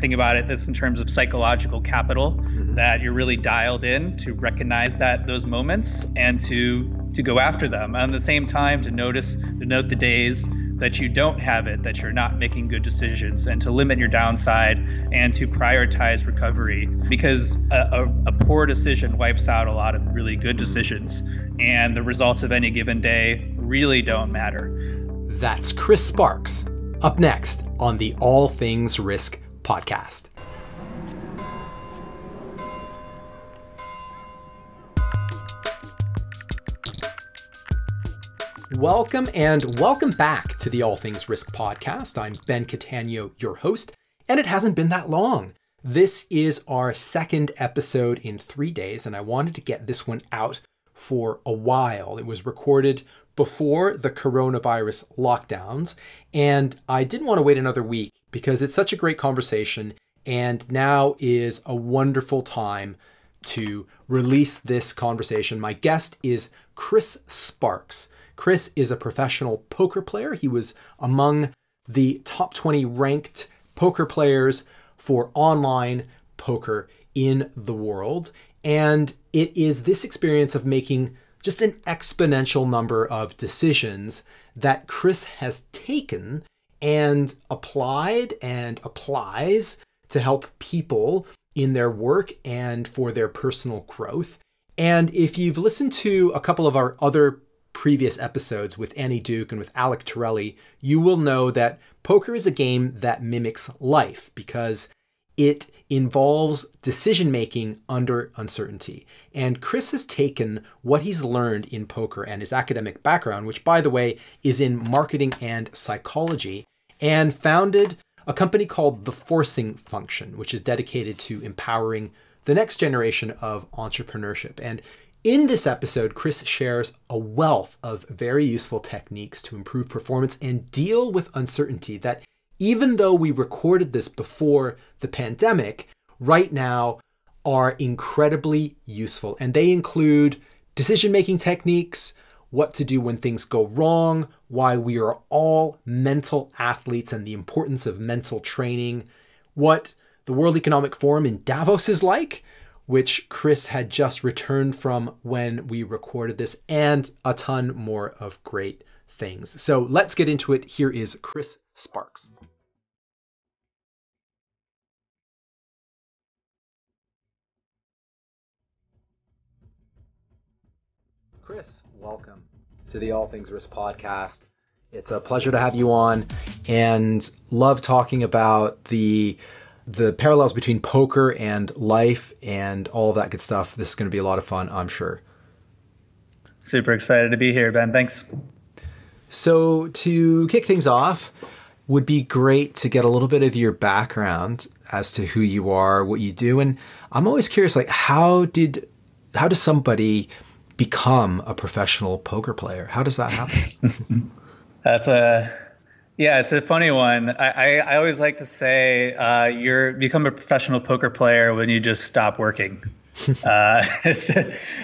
think about it this in terms of psychological capital mm-hmm. that you're really dialed in to recognize that those moments and to to go after them. And at the same time, to notice, to note the days that you don't have it, that you're not making good decisions, and to limit your downside and to prioritize recovery because a, a, a poor decision wipes out a lot of really good decisions, and the results of any given day really don't matter. That's Chris Sparks. Up next on the All Things Risk podcast. Welcome and welcome back to the All Things Risk podcast. I'm Ben Catania, your host, and it hasn't been that long. This is our second episode in three days, and I wanted to get this one out for a while. It was recorded before the coronavirus lockdowns, and I didn't want to wait another week because it's such a great conversation, and now is a wonderful time to release this conversation. My guest is Chris Sparks. Chris is a professional poker player. He was among the top 20 ranked poker players for online poker in the world. And it is this experience of making just an exponential number of decisions that Chris has taken and applied and applies to help people in their work and for their personal growth. And if you've listened to a couple of our other previous episodes with Annie Duke and with Alec Torelli, you will know that poker is a game that mimics life because it involves decision making under uncertainty. And Chris has taken what he's learned in poker and his academic background, which, by the way, is in marketing and psychology, and founded a company called The Forcing Function, which is dedicated to empowering the next generation of entrepreneurship. And in this episode, Chris shares a wealth of very useful techniques to improve performance and deal with uncertainty that, even though we recorded this before the pandemic, right now are incredibly useful. And they include decision making techniques, what to do when things go wrong, why we are all mental athletes and the importance of mental training, what the World Economic Forum in Davos is like which Chris had just returned from when we recorded this, and a ton more of great things. So let's get into it. Here is Chris Sparks. Chris, welcome to the All Things Risk podcast. It's a pleasure to have you on and love talking about the the parallels between poker and life and all that good stuff. This is going to be a lot of fun, I'm sure. Super excited to be here, Ben. Thanks. So, to kick things off, would be great to get a little bit of your background as to who you are, what you do, and I'm always curious like how did how does somebody become a professional poker player? How does that happen? That's a yeah, it's a funny one. I, I, I always like to say uh, you're become a professional poker player when you just stop working. uh, it's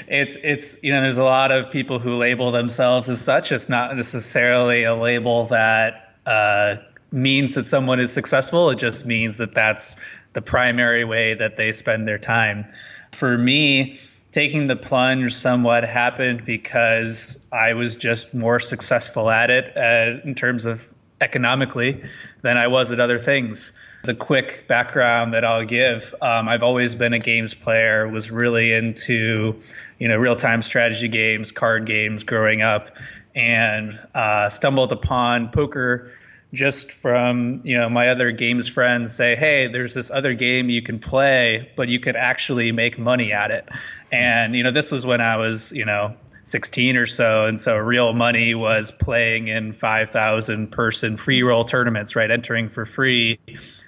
it's it's you know there's a lot of people who label themselves as such. It's not necessarily a label that uh, means that someone is successful. It just means that that's the primary way that they spend their time. For me, taking the plunge somewhat happened because I was just more successful at it uh, in terms of economically than I was at other things. The quick background that I'll give: um, I've always been a games player. Was really into, you know, real-time strategy games, card games growing up, and uh, stumbled upon poker just from you know my other games friends say hey there's this other game you can play but you could actually make money at it and you know this was when i was you know 16 or so. And so real money was playing in 5,000 person free roll tournaments, right? Entering for free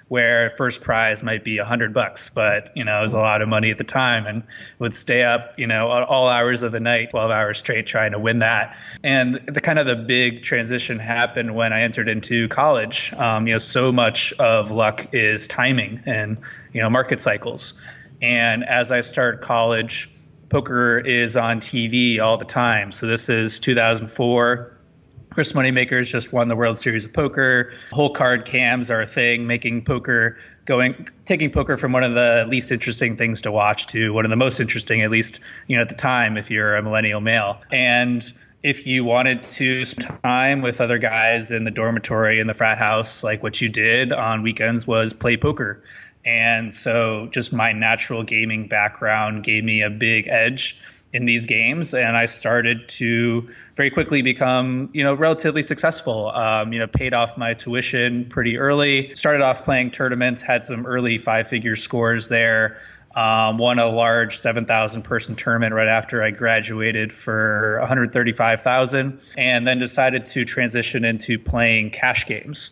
where first prize might be a hundred bucks, but you know, it was a lot of money at the time and would stay up, you know, all hours of the night, 12 hours straight trying to win that. And the kind of the big transition happened when I entered into college. Um, you know, so much of luck is timing and, you know, market cycles. And as I started college, poker is on TV all the time. So this is 2004. Chris Moneymaker's just won the World Series of Poker. Hole card cams are a thing, making poker going taking poker from one of the least interesting things to watch to one of the most interesting, at least you know at the time, if you're a millennial male. And if you wanted to spend time with other guys in the dormitory in the frat house, like what you did on weekends was play poker. And so just my natural gaming background gave me a big edge in these games, and I started to very quickly become, you know, relatively successful. Um, you know, paid off my tuition pretty early. Started off playing tournaments, had some early five-figure scores there. Um, won a large 7,000 person tournament right after I graduated for 135,000, and then decided to transition into playing cash games.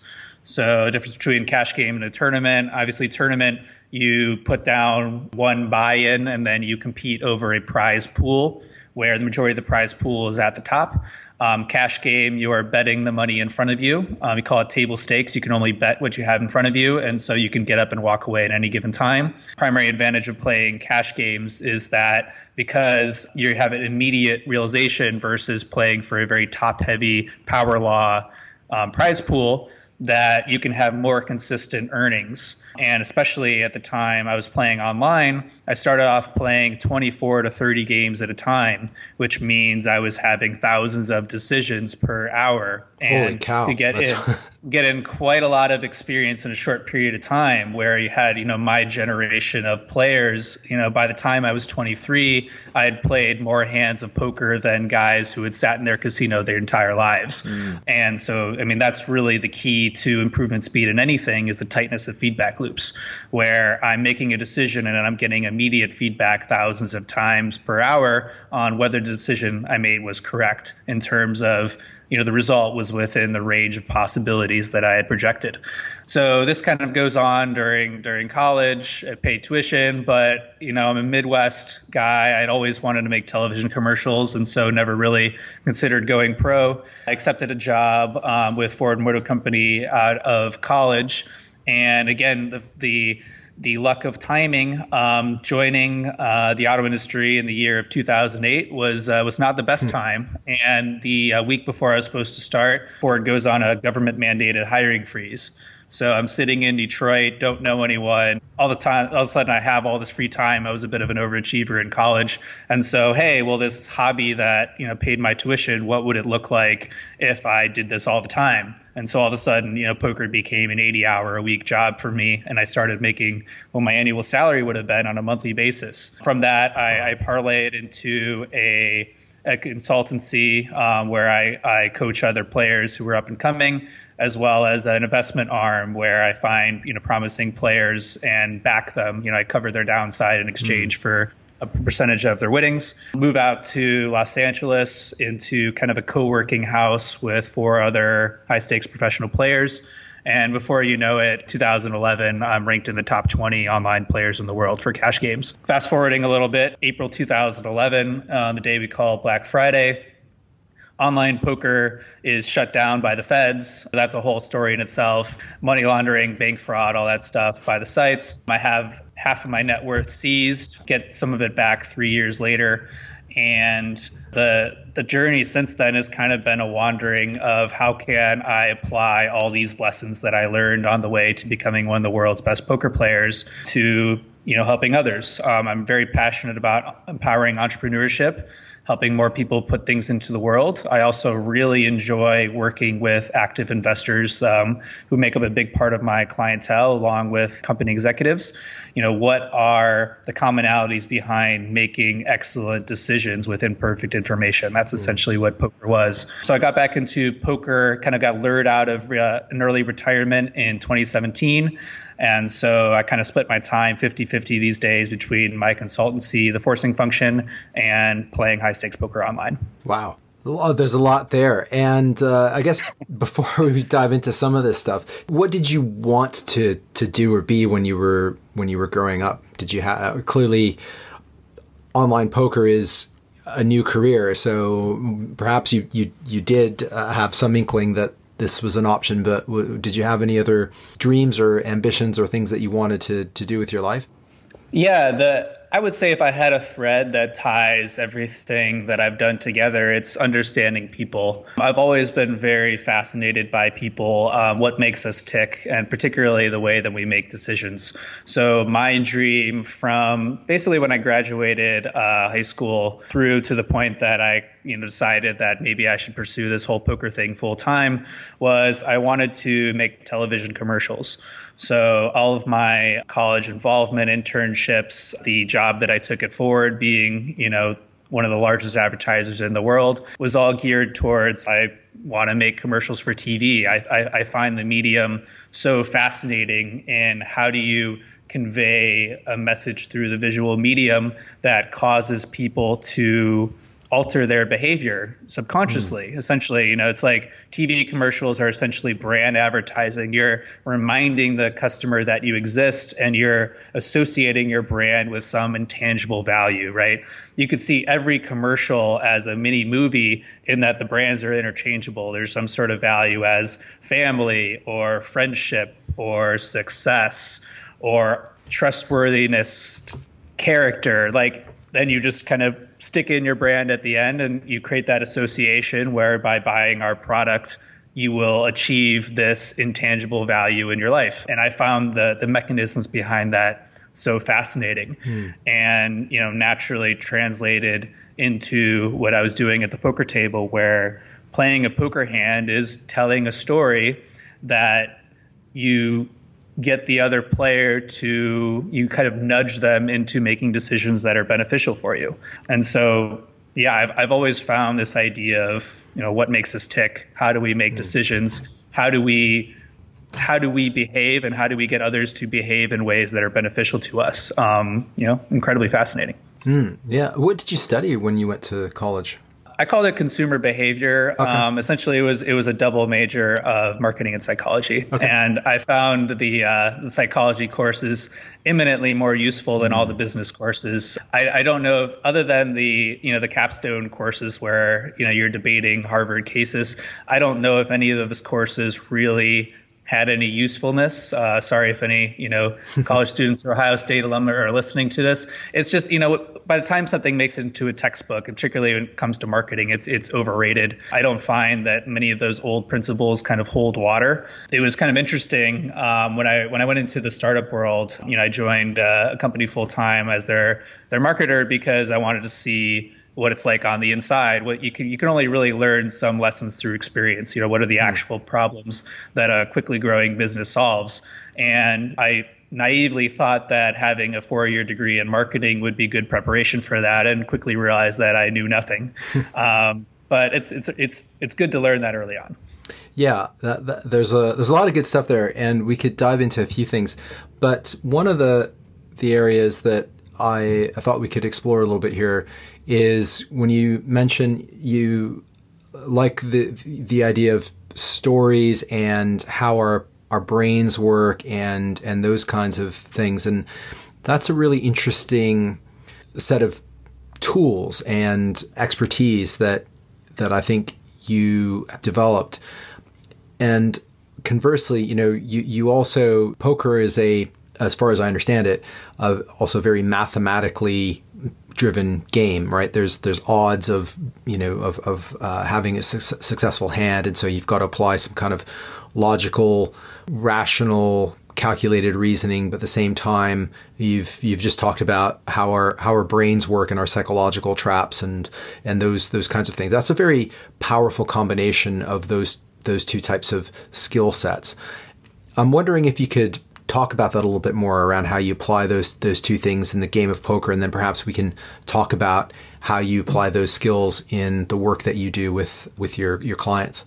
So the difference between cash game and a tournament, obviously tournament you put down one buy-in and then you compete over a prize pool where the majority of the prize pool is at the top. Um, cash game, you are betting the money in front of you. Um, we call it table stakes. You can only bet what you have in front of you, and so you can get up and walk away at any given time. Primary advantage of playing cash games is that because you have an immediate realization versus playing for a very top-heavy power law um, prize pool, that you can have more consistent earnings. And especially at the time I was playing online, I started off playing 24 to 30 games at a time, which means I was having thousands of decisions per hour. And Holy cow. to get in get in quite a lot of experience in a short period of time where you had, you know, my generation of players, you know, by the time I was 23, I had played more hands of poker than guys who had sat in their casino their entire lives. Mm. And so, I mean, that's really the key to improvement speed in anything is the tightness of feedback loops where I'm making a decision and I'm getting immediate feedback thousands of times per hour on whether the decision I made was correct in terms of you know the result was within the range of possibilities that I had projected. So this kind of goes on during during college. I paid tuition, but you know I'm a Midwest guy. I'd always wanted to make television commercials, and so never really considered going pro. I accepted a job um, with Ford Motor Company out of college, and again the the the luck of timing, um, joining uh, the auto industry in the year of 2008 was uh, was not the best hmm. time. And the uh, week before I was supposed to start, Ford goes on a government mandated hiring freeze. So I'm sitting in Detroit, don't know anyone. All the time, all of a sudden, I have all this free time. I was a bit of an overachiever in college, and so hey, well, this hobby that you know paid my tuition, what would it look like if I did this all the time? And so all of a sudden, you know, poker became an 80-hour a week job for me, and I started making what my annual salary would have been on a monthly basis. From that, I, I parlayed into a a consultancy um, where I, I coach other players who are up and coming as well as an investment arm where I find you know promising players and back them. You know, I cover their downside in exchange mm. for a percentage of their winnings. Move out to Los Angeles into kind of a co-working house with four other high stakes professional players. And before you know it, 2011, I'm ranked in the top 20 online players in the world for cash games. Fast forwarding a little bit, April 2011, on uh, the day we call Black Friday, online poker is shut down by the feds. That's a whole story in itself. Money laundering, bank fraud, all that stuff by the sites. I have half of my net worth seized, get some of it back three years later. And the the journey since then has kind of been a wandering of how can I apply all these lessons that I learned on the way to becoming one of the world's best poker players to you know helping others. Um, I'm very passionate about empowering entrepreneurship helping more people put things into the world. I also really enjoy working with active investors um, who make up a big part of my clientele, along with company executives. You know, what are the commonalities behind making excellent decisions with imperfect information? That's mm-hmm. essentially what poker was. So I got back into poker, kind of got lured out of uh, an early retirement in 2017. And so I kind of split my time 50 50 these days between my consultancy, the forcing function, and playing high stakes poker online. Wow. Oh, there's a lot there. And uh, I guess before we dive into some of this stuff, what did you want to, to do or be when you were when you were growing up? Did you have clearly online poker is a new career, so perhaps you you you did uh, have some inkling that this was an option, but did you have any other dreams or ambitions or things that you wanted to, to do with your life? Yeah, the I would say if I had a thread that ties everything that I've done together, it's understanding people. I've always been very fascinated by people, um, what makes us tick, and particularly the way that we make decisions. So, my dream from basically when I graduated uh, high school through to the point that I you know decided that maybe I should pursue this whole poker thing full time was I wanted to make television commercials. So all of my college involvement, internships, the job that I took at Ford being, you know, one of the largest advertisers in the world was all geared towards I want to make commercials for TV. I, I, I find the medium so fascinating and how do you convey a message through the visual medium that causes people to alter their behavior subconsciously. Mm. Essentially, you know, it's like TV commercials are essentially brand advertising. You're reminding the customer that you exist and you're associating your brand with some intangible value, right? You could see every commercial as a mini movie in that the brands are interchangeable. There's some sort of value as family or friendship or success or trustworthiness character like then you just kind of stick in your brand at the end and you create that association where by buying our product you will achieve this intangible value in your life and i found the the mechanisms behind that so fascinating hmm. and you know naturally translated into what i was doing at the poker table where playing a poker hand is telling a story that you get the other player to you kind of nudge them into making decisions that are beneficial for you. And so, yeah, I've I've always found this idea of you know what makes us tick. How do we make mm. decisions? How do we how do we behave and how do we get others to behave in ways that are beneficial to us? Um, you know, incredibly fascinating. Mm, yeah. What did you study when you went to college? I called it consumer behavior. Okay. Um, essentially, it was it was a double major of marketing and psychology, okay. and I found the, uh, the psychology courses eminently more useful than mm. all the business courses. I, I, don't know, if, other than the you know the capstone courses where you know you're debating Harvard cases. I don't know if any of those courses really had any usefulness. Uh, sorry if any, you know, college students or Ohio State alumni are listening to this. It's just, you know, by the time something makes it into a textbook, and particularly when it comes to marketing, it's it's overrated. I don't find that many of those old principles kind of hold water. It was kind of interesting um, when I when I went into the startup world. You know, I joined uh, a company full time as their their marketer because I wanted to see what it's like on the inside. What you can you can only really learn some lessons through experience. You know, what are the mm. actual problems that a quickly growing business solves? And I naively thought that having a four-year degree in marketing would be good preparation for that, and quickly realized that I knew nothing. um, but it's it's it's it's good to learn that early on. Yeah, that, that, there's a there's a lot of good stuff there, and we could dive into a few things. But one of the the areas that I, I thought we could explore a little bit here is when you mention you like the the idea of stories and how our our brains work and and those kinds of things. And that's a really interesting set of tools and expertise that that I think you developed. And conversely you know you you also poker is a as far as I understand it, uh, also very mathematically driven game, right? There's there's odds of you know of of uh, having a su- successful hand, and so you've got to apply some kind of logical, rational, calculated reasoning. But at the same time, you've you've just talked about how our how our brains work and our psychological traps and and those those kinds of things. That's a very powerful combination of those those two types of skill sets. I'm wondering if you could talk about that a little bit more around how you apply those those two things in the game of poker, and then perhaps we can talk about how you apply those skills in the work that you do with with your your clients.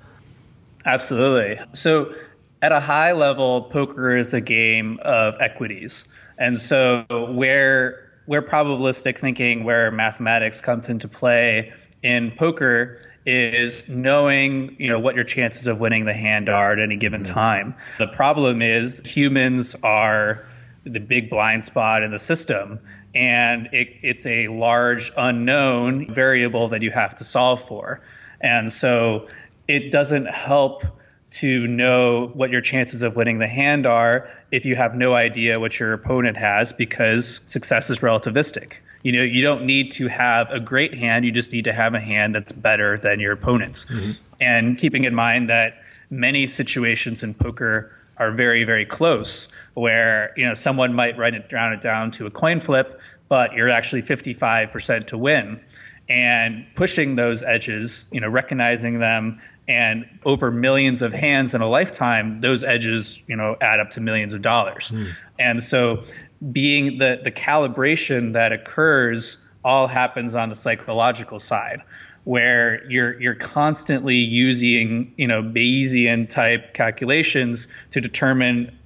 Absolutely. So, at a high level, poker is a game of equities, and so where where probabilistic thinking, where mathematics comes into play in poker is knowing you know what your chances of winning the hand are at any given mm-hmm. time. The problem is humans are the big blind spot in the system and it, it's a large unknown variable that you have to solve for. And so it doesn't help to know what your chances of winning the hand are if you have no idea what your opponent has because success is relativistic. You know, you don't need to have a great hand, you just need to have a hand that's better than your opponent's. Mm-hmm. And keeping in mind that many situations in poker are very, very close, where, you know, someone might write it, round it down to a coin flip, but you're actually 55% to win and pushing those edges, you know, recognizing them and over millions of hands in a lifetime, those edges, you know, add up to millions of dollars. Mm. And so being the the calibration that occurs all happens on the psychological side where you're you're constantly using, you know, Bayesian type calculations to determine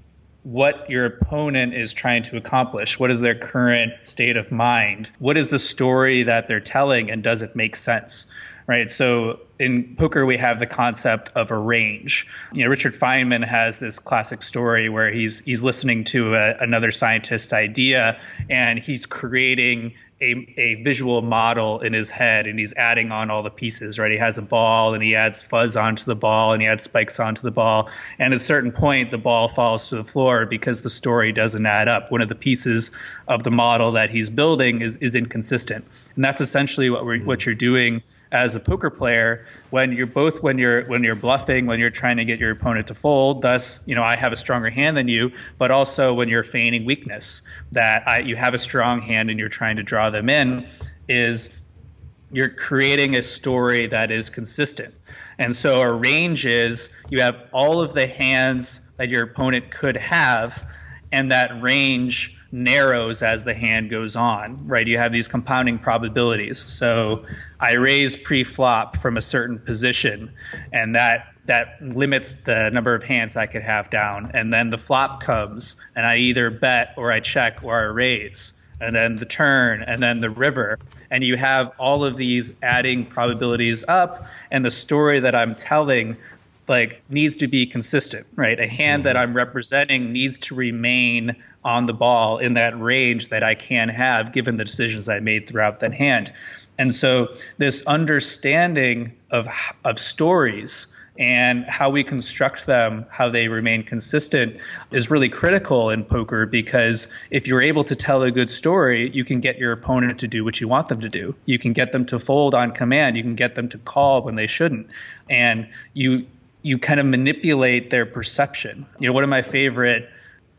what your opponent is trying to accomplish. What is their current state of mind? What is the story that they're telling and does it make sense? Right? So in poker, we have the concept of a range. You know, Richard Feynman has this classic story where he's he's listening to a, another scientist idea and he's creating a, a visual model in his head and he's adding on all the pieces, right? He has a ball and he adds fuzz onto the ball and he adds spikes onto the ball. And at a certain point, the ball falls to the floor because the story doesn't add up. One of the pieces of the model that he's building is, is inconsistent. And that's essentially what we're, what mm-hmm. you're doing as a poker player when you're both when you're when you're bluffing when you're trying to get your opponent to fold thus you know i have a stronger hand than you but also when you're feigning weakness that I, you have a strong hand and you're trying to draw them in is you're creating a story that is consistent. And so a range is you have all of the hands that your opponent could have and that range narrows as the hand goes on, right? You have these compounding probabilities. So I raise pre-flop from a certain position, and that that limits the number of hands I could have down. And then the flop comes, and I either bet or I check or I raise. And then the turn, and then the river. And you have all of these adding probabilities up, and the story that I'm telling like needs to be consistent, right? A hand mm-hmm. that I'm representing needs to remain on the ball in that range that I can have given the decisions I made throughout that hand. And so this understanding of of stories and how we construct them, how they remain consistent is really critical in poker because if you're able to tell a good story, you can get your opponent to do what you want them to do. You can get them to fold on command, you can get them to call when they shouldn't. And you you kind of manipulate their perception. You know, one of my favorite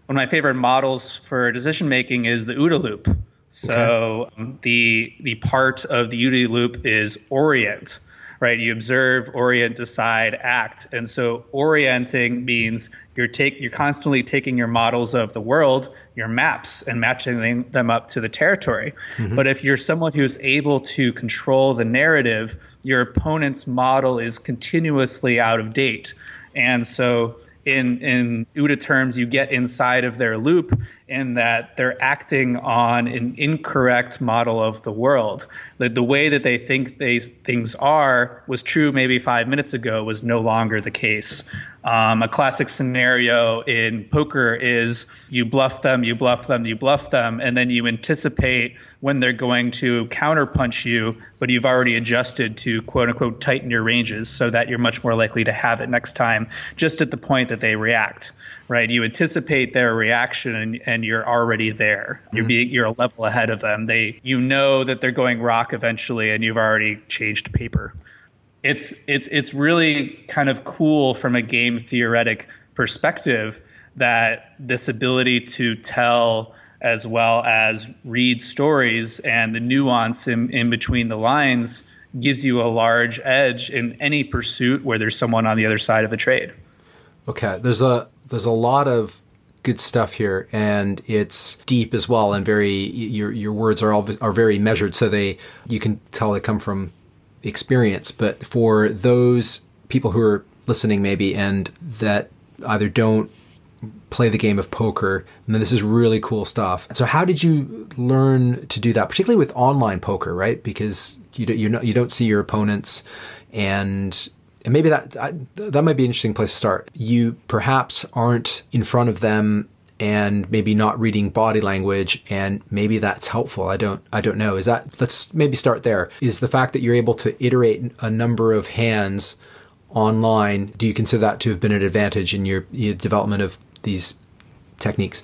one of my favorite models for decision making is the OODA loop. So okay. um, the the part of the OODA loop is orient, right? You observe, orient, decide, act, and so orienting means you're take you're constantly taking your models of the world, your maps, and matching them up to the territory. Mm-hmm. But if you're someone who's able to control the narrative, your opponent's model is continuously out of date, and so in in OODA terms, you get inside of their loop in that they're acting on an incorrect model of the world. The, the way that they think these things are was true maybe five minutes ago was no longer the case. Um, a classic scenario in poker is you bluff them, you bluff them, you bluff them, and then you anticipate when they're going to counterpunch you, but you've already adjusted to quote unquote tighten your ranges so that you're much more likely to have it next time just at the point that they react right? You anticipate their reaction and, and you're already there. You're mm-hmm. being you're a level ahead of them. They you know that they're going rock eventually and you've already changed paper. It's it's it's really kind of cool from a game theoretic perspective that this ability to tell as well as read stories and the nuance in, in between the lines gives you a large edge in any pursuit where there's someone on the other side of the trade. Okay, there's a there's a lot of good stuff here and it's deep as well and very your your words are all are very measured so they you can tell they come from experience but for those people who are listening maybe and that either don't play the game of poker and this is really cool stuff so how did you learn to do that particularly with online poker right because you don't, you you don't see your opponents and and maybe that that might be an interesting place to start. You perhaps aren't in front of them and maybe not reading body language and maybe that's helpful i don't i don't know is that let's maybe start there is the fact that you're able to iterate a number of hands online. Do you consider that to have been an advantage in your, your development of these techniques?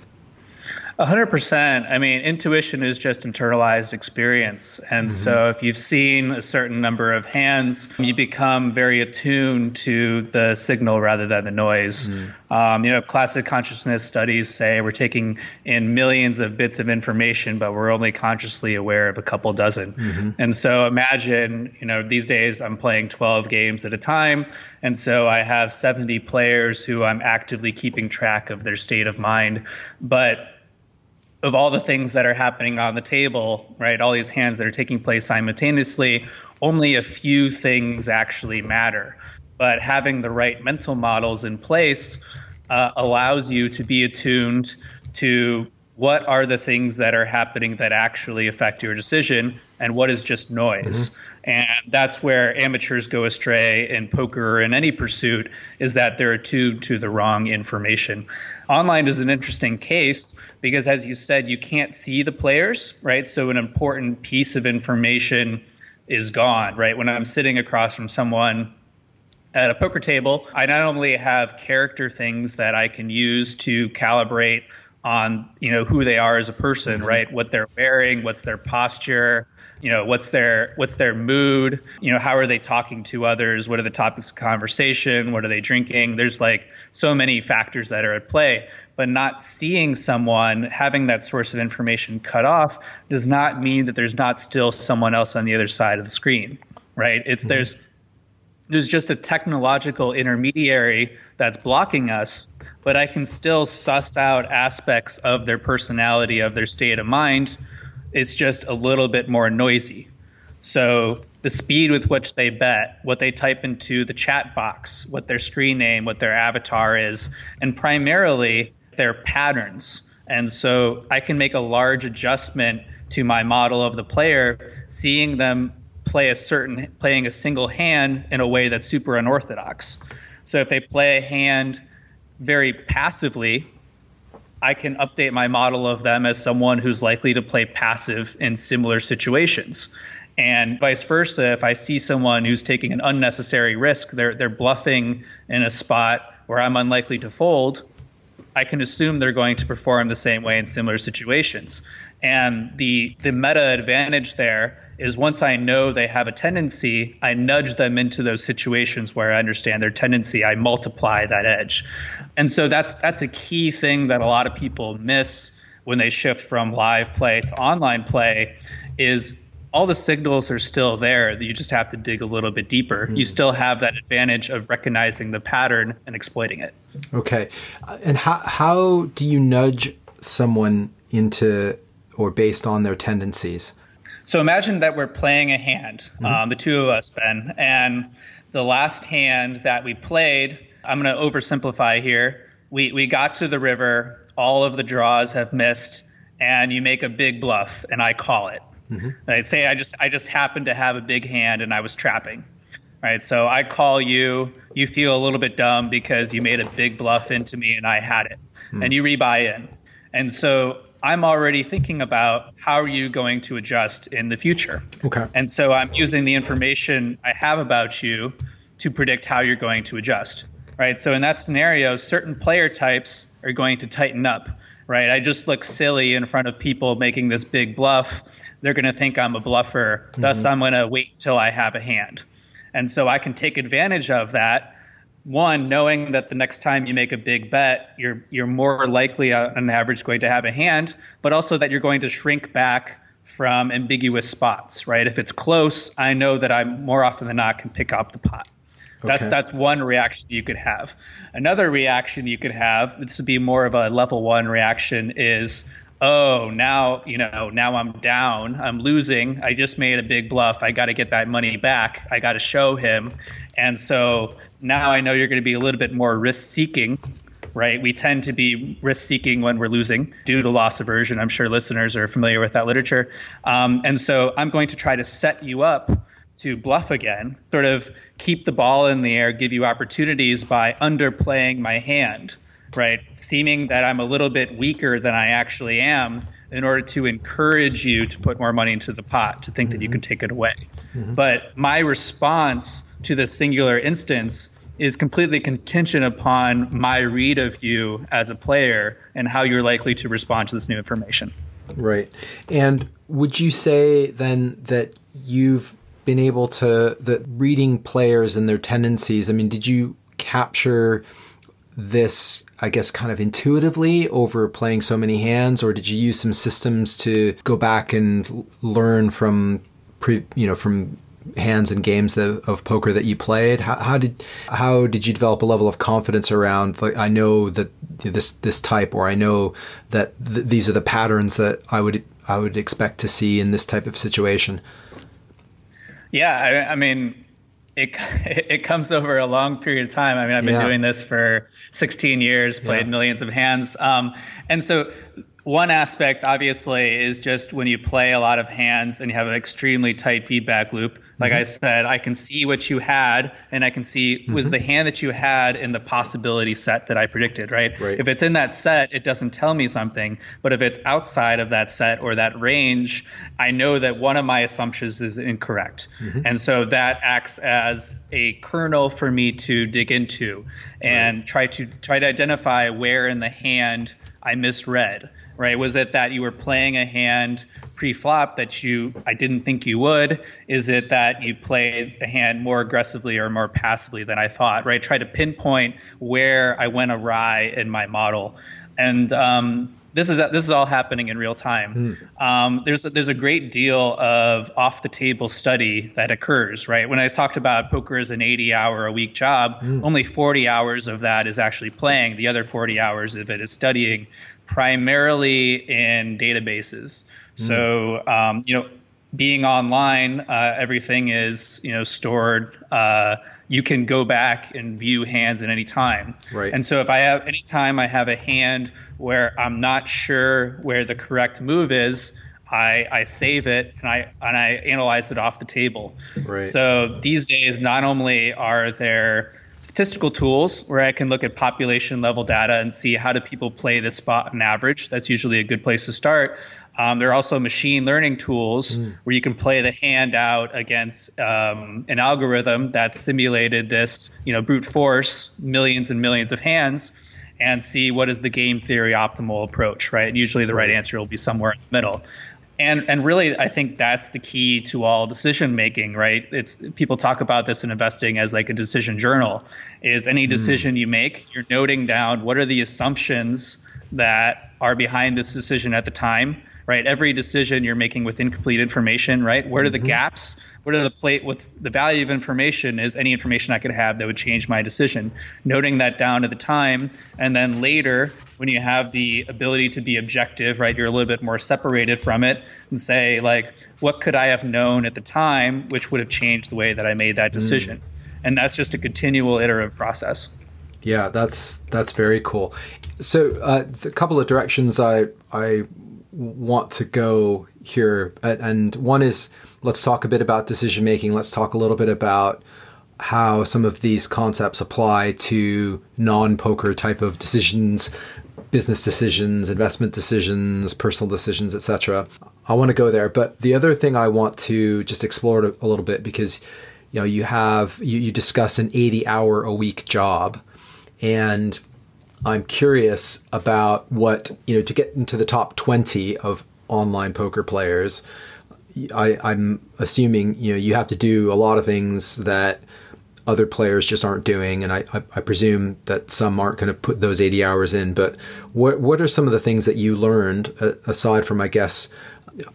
A hundred percent. I mean, intuition is just internalized experience. And mm-hmm. so if you've seen a certain number of hands, you become very attuned to the signal rather than the noise. Mm-hmm. Um, you know, classic consciousness studies say we're taking in millions of bits of information, but we're only consciously aware of a couple dozen. Mm-hmm. And so imagine, you know, these days I'm playing 12 games at a time. And so I have 70 players who I'm actively keeping track of their state of mind. But of all the things that are happening on the table, right, all these hands that are taking place simultaneously, only a few things actually matter. But having the right mental models in place uh, allows you to be attuned to what are the things that are happening that actually affect your decision and what is just noise. Mm-hmm. And that's where amateurs go astray in poker or in any pursuit is that they're attuned to the wrong information. Online is an interesting case because, as you said, you can't see the players, right? So an important piece of information is gone, right? When I'm sitting across from someone at a poker table, I not only have character things that I can use to calibrate on, you know, who they are as a person, mm-hmm. right? What they're wearing, what's their posture, you know what's their what's their mood you know how are they talking to others what are the topics of conversation what are they drinking there's like so many factors that are at play but not seeing someone having that source of information cut off does not mean that there's not still someone else on the other side of the screen right it's mm-hmm. there's there's just a technological intermediary that's blocking us but i can still suss out aspects of their personality of their state of mind it's just a little bit more noisy. So the speed with which they bet, what they type into the chat box, what their screen name, what their avatar is, and primarily their patterns. And so I can make a large adjustment to my model of the player, seeing them play a certain playing a single hand in a way that's super unorthodox. So if they play a hand very passively, I can update my model of them as someone who's likely to play passive in similar situations. And vice versa, if I see someone who's taking an unnecessary risk, they're they're bluffing in a spot where I'm unlikely to fold, I can assume they're going to perform the same way in similar situations. And the the meta advantage there is once I know they have a tendency, I nudge them into those situations where I understand their tendency. I multiply that edge, and so that's that's a key thing that a lot of people miss when they shift from live play to online play. Is all the signals are still there. That you just have to dig a little bit deeper. Mm. You still have that advantage of recognizing the pattern and exploiting it. Okay, and how how do you nudge someone into or based on their tendencies? So imagine that we're playing a hand, mm-hmm. um, the two of us, Ben, and the last hand that we played, I'm going to oversimplify here. We, we got to the river, all of the draws have missed, and you make a big bluff, and I call it. Mm-hmm. I say I just I just happened to have a big hand, and I was trapping. Right, so I call you. You feel a little bit dumb because you made a big bluff into me, and I had it, mm-hmm. and you rebuy in. And so I'm already thinking about how are you going to adjust in the future. Okay. And so I'm using the information I have about you to predict how you're going to adjust. Right. So in that scenario, certain player types are going to tighten up. Right. I just look silly in front of people making this big bluff. They're going to think I'm a bluffer. Mm-hmm. Thus, I'm going to wait till I have a hand. And so I can take advantage of that one knowing that the next time you make a big bet you're you're more likely uh, on average going to have a hand but also that you're going to shrink back from ambiguous spots right? If it's close i know that i more often than not can pick up the pot. That's okay. that's one reaction you could have. Another reaction you could have this would be more of a level 1 reaction is oh now you know now i'm down i'm losing i just made a big bluff i got to get that money back i got to show him and so now I know you're going to be a little bit more risk seeking, right? We tend to be risk seeking when we're losing due to loss aversion. I'm sure listeners are familiar with that literature. Um, and so I'm going to try to set you up to bluff again, sort of keep the ball in the air, give you opportunities by underplaying my hand, right? Seeming that I'm a little bit weaker than I actually am in order to encourage you to put more money into the pot, to think mm-hmm. that you mm-hmm. can take it away. Mm-hmm. But my response to this singular instance is completely contingent upon my read of you as a player and how you're likely to respond to this new information. Right. And would you say then that you've been able to the reading players and their tendencies? I mean, did you capture this I guess kind of intuitively over playing so many hands or did you use some systems to go back and learn from pre, you know from hands and games that, of poker that you played? How, how, did how did you develop a level of confidence around like I know that this this type or I know that th- these are the patterns that I would I would expect to see in this type of situation? Yeah I, I mean it it comes over a long period of time. I mean, I've been yeah. doing this for 16 years, played yeah. millions of hands, um, and so one aspect obviously is just when you play a lot of hands and you have an extremely tight feedback loop like mm-hmm. i said i can see what you had and i can see mm-hmm. was the hand that you had in the possibility set that i predicted right? right if it's in that set it doesn't tell me something but if it's outside of that set or that range i know that one of my assumptions is incorrect mm-hmm. and so that acts as a kernel for me to dig into and right. try to try to identify where in the hand i misread right? Was it that you were playing a hand pre-flop that you I didn't think you would? Is it that you played the hand more aggressively or more passively than I thought? Right? Try to pinpoint where I went awry in my model, and um, this is this is all happening in real time. Mm. Um, there's a, there's a great deal of off the table study that occurs, right? When I talked about poker as an 80 hour a week job, mm. only 40 hours of that is actually playing. The other 40 hours of it is studying primarily in databases. Mm. So, um, you know, being online, uh, everything is, you know, stored. Uh, you can go back and view hands at any time. Right. And so if I have any time I have a hand where I'm not sure where the correct move is, I, I save it and I and I analyze it off the table. Right. So these days, not only are there statistical tools where I can look at population level data and see how do people play this spot on average. That's usually a good place to start. Um, there are also machine learning tools mm. where you can play the hand out against um, an algorithm that simulated this, you know, brute force millions and millions of hands and see what is the game theory optimal approach, right? And usually the right answer will be somewhere in the middle and and really i think that's the key to all decision making right it's people talk about this in investing as like a decision journal is any hmm. decision mm. you make you're noting down what are the assumptions that are behind this decision at the time right every decision you're making with incomplete information right where are the mm-hmm. gaps what are the plate what's the value of information is any information i could have that would change my decision noting that down at the time and then later when you have the ability to be objective right you're a little bit more separated from it and say like what could i have known at the time which would have changed the way that i made that mm. decision mm. and that's just a continual iterative process yeah that's that's very cool so uh, a couple of directions i i want to go here and one is let's talk a bit about decision making. Let's talk a little bit about how some of these concepts apply to non poker type of decisions, business decisions, investment decisions, personal decisions, etc. I want to go there, but the other thing I want to just explore a little bit because you know you have you, you discuss an 80 hour a week job and I'm curious about what you know to get into the top 20 of online poker players I, I'm assuming you know you have to do a lot of things that other players just aren't doing, and I, I, I presume that some aren't going to put those 80 hours in. But what what are some of the things that you learned uh, aside from I guess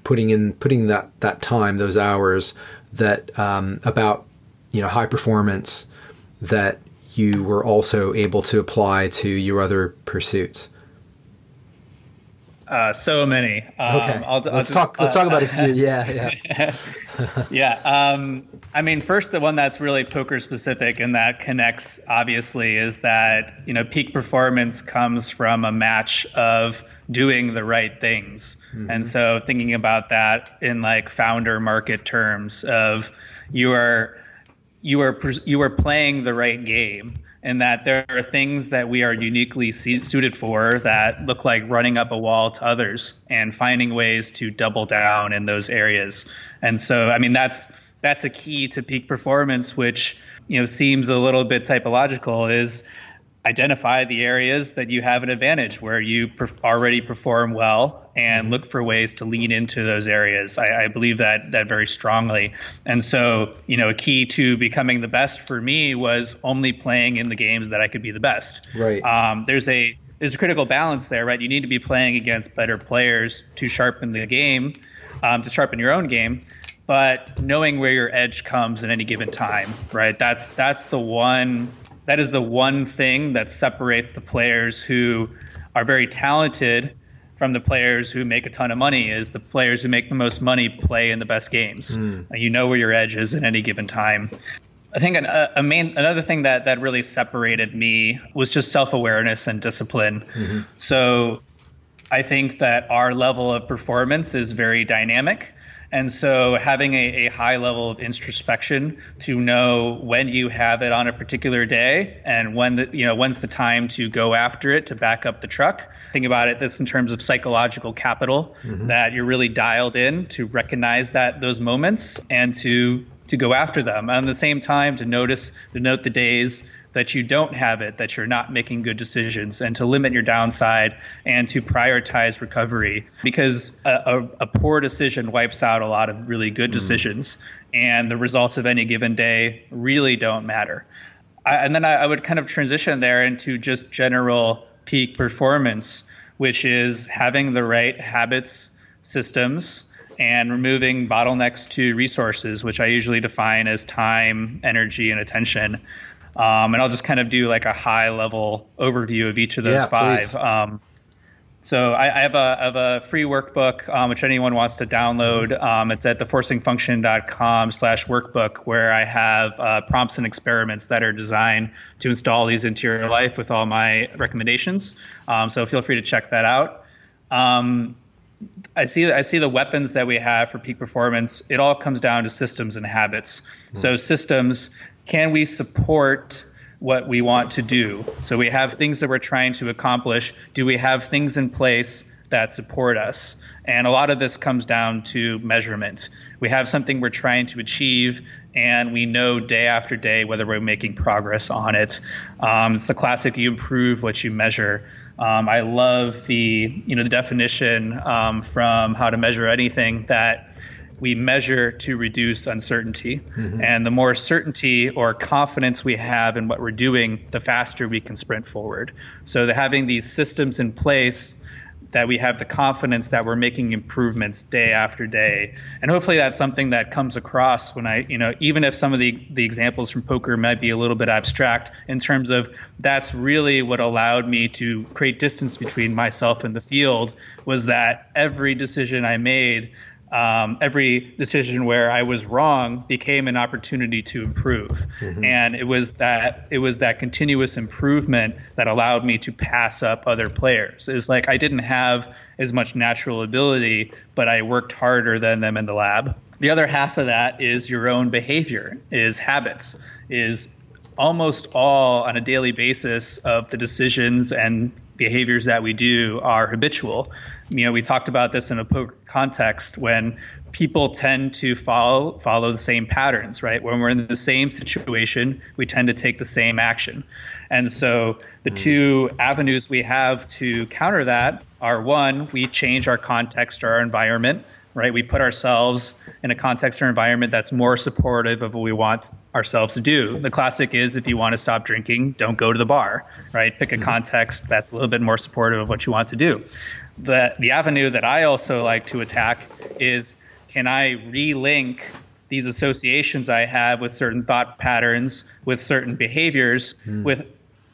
putting in putting that that time those hours that um, about you know high performance that you were also able to apply to your other pursuits? Uh, so many. Um, okay. I'll, I'll let's just, talk. Let's uh, talk about a few. Yeah, yeah, yeah. Um, I mean, first, the one that's really poker specific and that connects obviously is that you know peak performance comes from a match of doing the right things, mm-hmm. and so thinking about that in like founder market terms of you are you are you are playing the right game and that there are things that we are uniquely suited for that look like running up a wall to others and finding ways to double down in those areas. And so, I mean, that's that's a key to peak performance, which you know seems a little bit typological is identify the areas that you have an advantage where you perf- already perform well and mm-hmm. look for ways to lean into those areas. I, I, believe that that very strongly. And so, you know, a key to becoming the best for me was only playing in the games that I could be the best. Right. Um, there's a there's a critical balance there, right? You need to be playing against better players to sharpen the game, um, to sharpen your own game but knowing where your edge comes at any given time, right? That's that's the one that is the one thing that separates the players who are very talented from the players who make a ton of money is the players who make the most money play in the best games. Mm. You know where your edge is at any given time. I think an, a, main another thing that that really separated me was just self awareness and discipline. Mm-hmm. So I think that our level of performance is very dynamic. And so having a, a, high level of introspection to know when you have it on a particular day and when the, you know when's the time to go after it to back up the truck. Think about it this in terms of psychological capital mm-hmm. that you're really dialed in to recognize that those moments and to to go after them. And at the same time to notice to note the days that you don't have it, that you're not making good decisions, and to limit your downside and to prioritize recovery because a, a, a poor decision wipes out a lot of really good mm. decisions, and the results of any given day really don't matter. I, and then I, I would kind of transition there into just general peak performance, which is having the right habits, systems, and removing bottlenecks to resources, which I usually define as time, energy, and attention. Um, and I'll just kind of do like a high level overview of each of those yeah, five. Um, so I, I, have a, have a, free workbook um, which anyone wants to download. Um, it's at theforcingfunction.com slash workbook where I have uh, prompts and experiments that are designed to install these into your life with all my recommendations. Um, so feel free to check that out. Um, I see I see the weapons that we have for peak performance. It all comes down to systems and habits. Mm-hmm. So systems can we support what we want to do? So we have things that we're trying to accomplish. Do we have things in place that support us? And a lot of this comes down to measurement. We have something we're trying to achieve, and we know day after day whether we're making progress on it. Um, it's the classic: you improve what you measure. Um, I love the you know the definition um, from How to Measure Anything that we measure to reduce uncertainty. Mm-hmm. And the more certainty or confidence we have in what we're doing, the faster we can sprint forward. So, the, having these systems in place that we have the confidence that we're making improvements day after day. And hopefully that's something that comes across when I, you know, even if some of the, the examples from poker might be a little bit abstract in terms of that's really what allowed me to create distance between myself and the field was that every decision I made um, every decision where I was wrong became an opportunity to improve, mm-hmm. and it was that it was that continuous improvement that allowed me to pass up other players. It's like I didn't have as much natural ability, but I worked harder than them in the lab. The other half of that is your own behavior, is habits, is almost all on a daily basis of the decisions and behaviors that we do are habitual. You know, we talked about this in a poker context when people tend to follow follow the same patterns, right? When we're in the same situation, we tend to take the same action. And so the mm. two avenues we have to counter that are one, we change our context or our environment right? We put ourselves in a context or environment that's more supportive of what we want ourselves to do. The classic is if you want to stop drinking, don't go to the bar, right? Pick a mm-hmm. context that's a little bit more supportive of what you want to do. The the avenue that I also like to attack is can I relink these associations I have with certain thought patterns, with certain behaviors, mm. with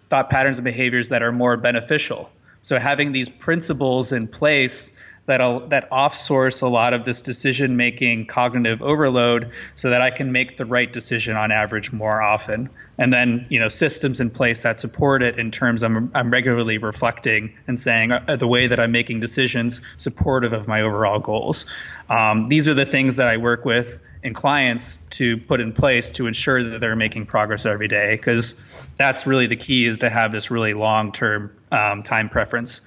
thought patterns and behaviors that are more beneficial. So having these principles in place that that off-source a lot of this decision-making cognitive overload, so that I can make the right decision on average more often. And then you know systems in place that support it in terms I'm I'm regularly reflecting and saying uh, the way that I'm making decisions supportive of my overall goals. Um, these are the things that I work with in clients to put in place to ensure that they're making progress every day because that's really the key is to have this really long-term um, time preference.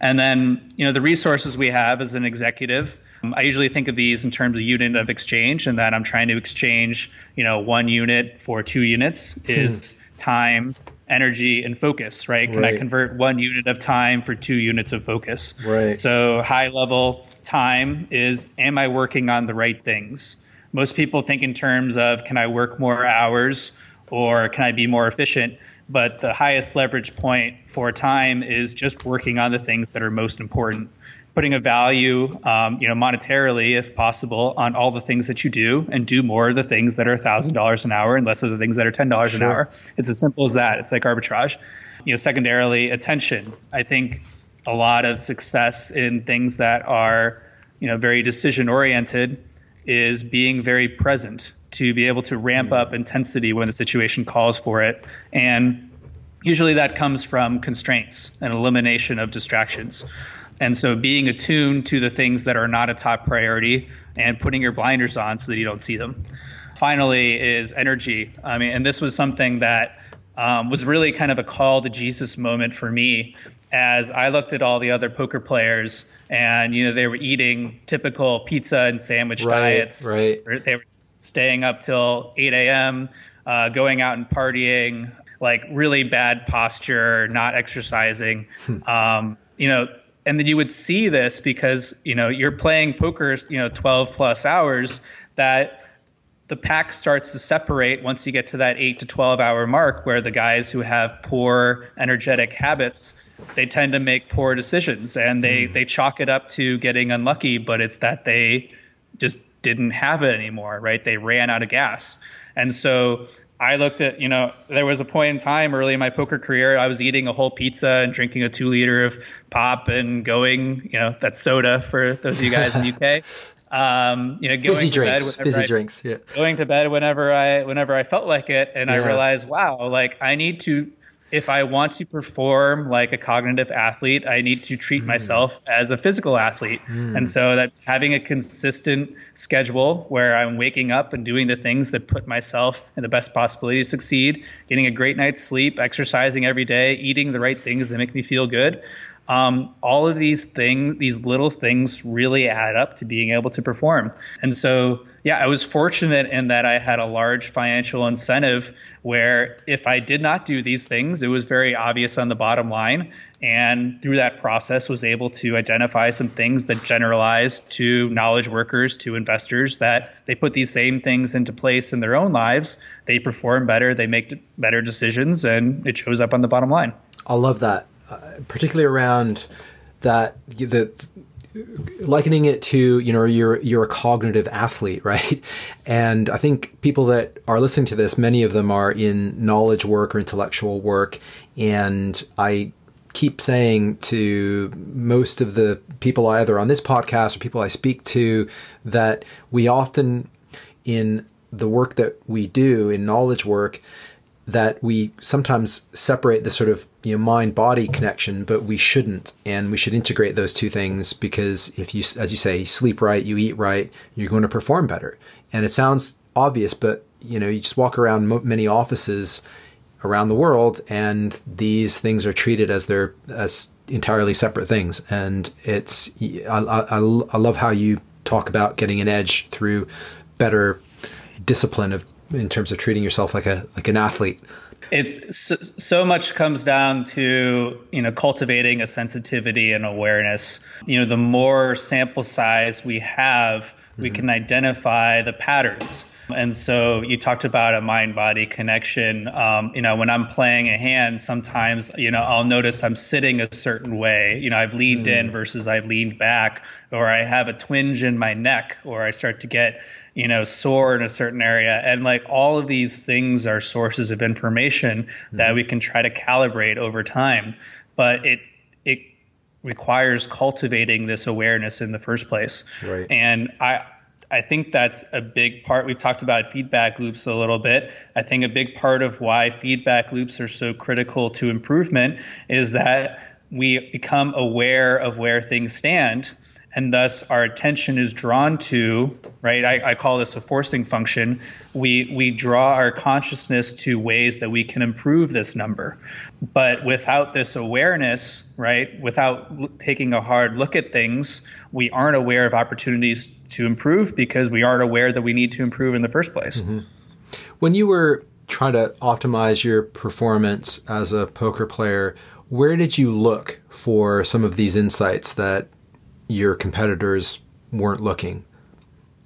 And then, you know, the resources we have as an executive, I usually think of these in terms of unit of exchange and that I'm trying to exchange, you know, one unit for two units is hmm. time, energy, and focus, right? Can right. I convert one unit of time for two units of focus? Right. So high level time is am I working on the right things? Most people think in terms of can I work more hours or can I be more efficient? But the highest leverage point for time is just working on the things that are most important putting a value, um, you know, monetarily, if possible, on all the things that you do, and do more of the things that are thousand dollars an hour and less of the things that are ten dollars sure. an hour. It's as simple as that. It's like arbitrage. You know, secondarily, attention. I think a lot of success in things that are, you know, very decision oriented is being very present to be able to ramp mm. up intensity when the situation calls for it and usually that comes from constraints and elimination of distractions and so being attuned to the things that are not a top priority and putting your blinders on so that you don't see them. Finally, is energy. I mean, and this was something that um, was really kind of a call to Jesus moment for me as I looked at all the other poker players and, you know, they were eating typical pizza and sandwich right, diets. Right. They were staying up till 8 a.m., uh, going out and partying, like really bad posture, not exercising. Hmm. um, you know, and then you would see this because you know you're playing poker you know 12 plus hours that the pack starts to separate once you get to that 8 to 12 hour mark where the guys who have poor energetic habits they tend to make poor decisions and they mm. they chalk it up to getting unlucky but it's that they just didn't have it anymore right they ran out of gas and so I looked at, you know, there was a point in time early in my poker career, I was eating a whole pizza and drinking a two liter of pop and going, you know, that's soda for those of you guys in the UK. Um, you know, going fizzy to drinks, bed fizzy I, drinks, yeah. Going to bed whenever I, whenever I felt like it. And yeah. I realized, wow, like I need to if I want to perform like a cognitive athlete, I need to treat mm. myself as a physical athlete. Mm. And so that having a consistent schedule where I'm waking up and doing the things that put myself in the best possibility to succeed, getting a great night's sleep, exercising every day, eating the right things that make me feel good. Um, all of these things, these little things really add up to being able to perform. And so yeah, I was fortunate in that I had a large financial incentive where if I did not do these things, it was very obvious on the bottom line. And through that process, was able to identify some things that generalized to knowledge workers, to investors, that they put these same things into place in their own lives. They perform better, they make better decisions, and it shows up on the bottom line. I love that, uh, particularly around that the likening it to you know you're you're a cognitive athlete right? And i think people that are listening to this many of them are in knowledge work or intellectual work. And i keep saying to most of the people either on this podcast or people i speak to that we often in the work that we do in knowledge work that we sometimes separate the sort of you know mind body connection but we shouldn't. And we should integrate those two things because if you as you say sleep right you eat right you're going to perform better. And it sounds obvious but you know you just walk around many offices around the world and these things are treated as they're as entirely separate things. And it's I, I, I love how you talk about getting an edge through better discipline of in terms of treating yourself like a like an athlete? It's so, so, much comes down to you know cultivating a sensitivity and awareness. You know, the more sample size we have, mm-hmm. we can identify the patterns. And so you talked about a mind body connection. Um, you know, when I'm playing a hand, sometimes, you know, I'll notice I'm sitting a certain way. You know, I've leaned mm. in versus I've leaned back, or I have a twinge in my neck, or I start to get you know, sore in a certain area. And like all of these things are sources of information mm-hmm. that we can try to calibrate over time. But it it requires cultivating this awareness in the first place. Right. And I I think that's a big part. We've talked about feedback loops a little bit. I think a big part of why feedback loops are so critical to improvement is that we become aware of where things stand and thus our attention is drawn to right I, I, call this a forcing function. We we draw our consciousness to ways that we can improve this number. But without this awareness right without taking a hard look at things we aren't aware of opportunities to improve because we aren't aware that we need to improve in the first place. Mm-hmm. when you were trying to optimize your performance as a poker player where did you look for some of these insights that your competitors weren't looking.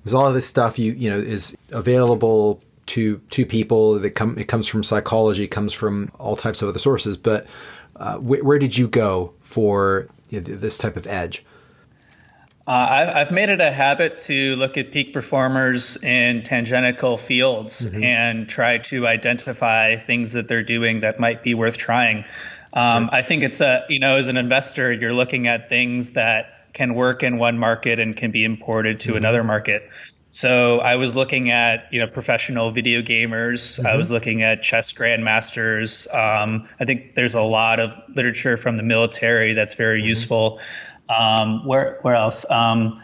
Because all of this stuff you you know is available to to people that come it comes from psychology, comes from all types of other sources. But uh, wh- where did you go for you know, this type of edge? Uh, I've made it a habit to look at peak performers in tangential fields mm-hmm. and try to identify things that they're doing that might be worth trying. Um, I think it's a, you know, as an investor, you're looking at things that can work in one market and can be imported to mm-hmm. another market. So I was looking at you know professional video gamers. Mm-hmm. I was looking at chess grandmasters. Um, I think there's a lot of literature from the military that's very mm-hmm. useful. Um, where where else? Um,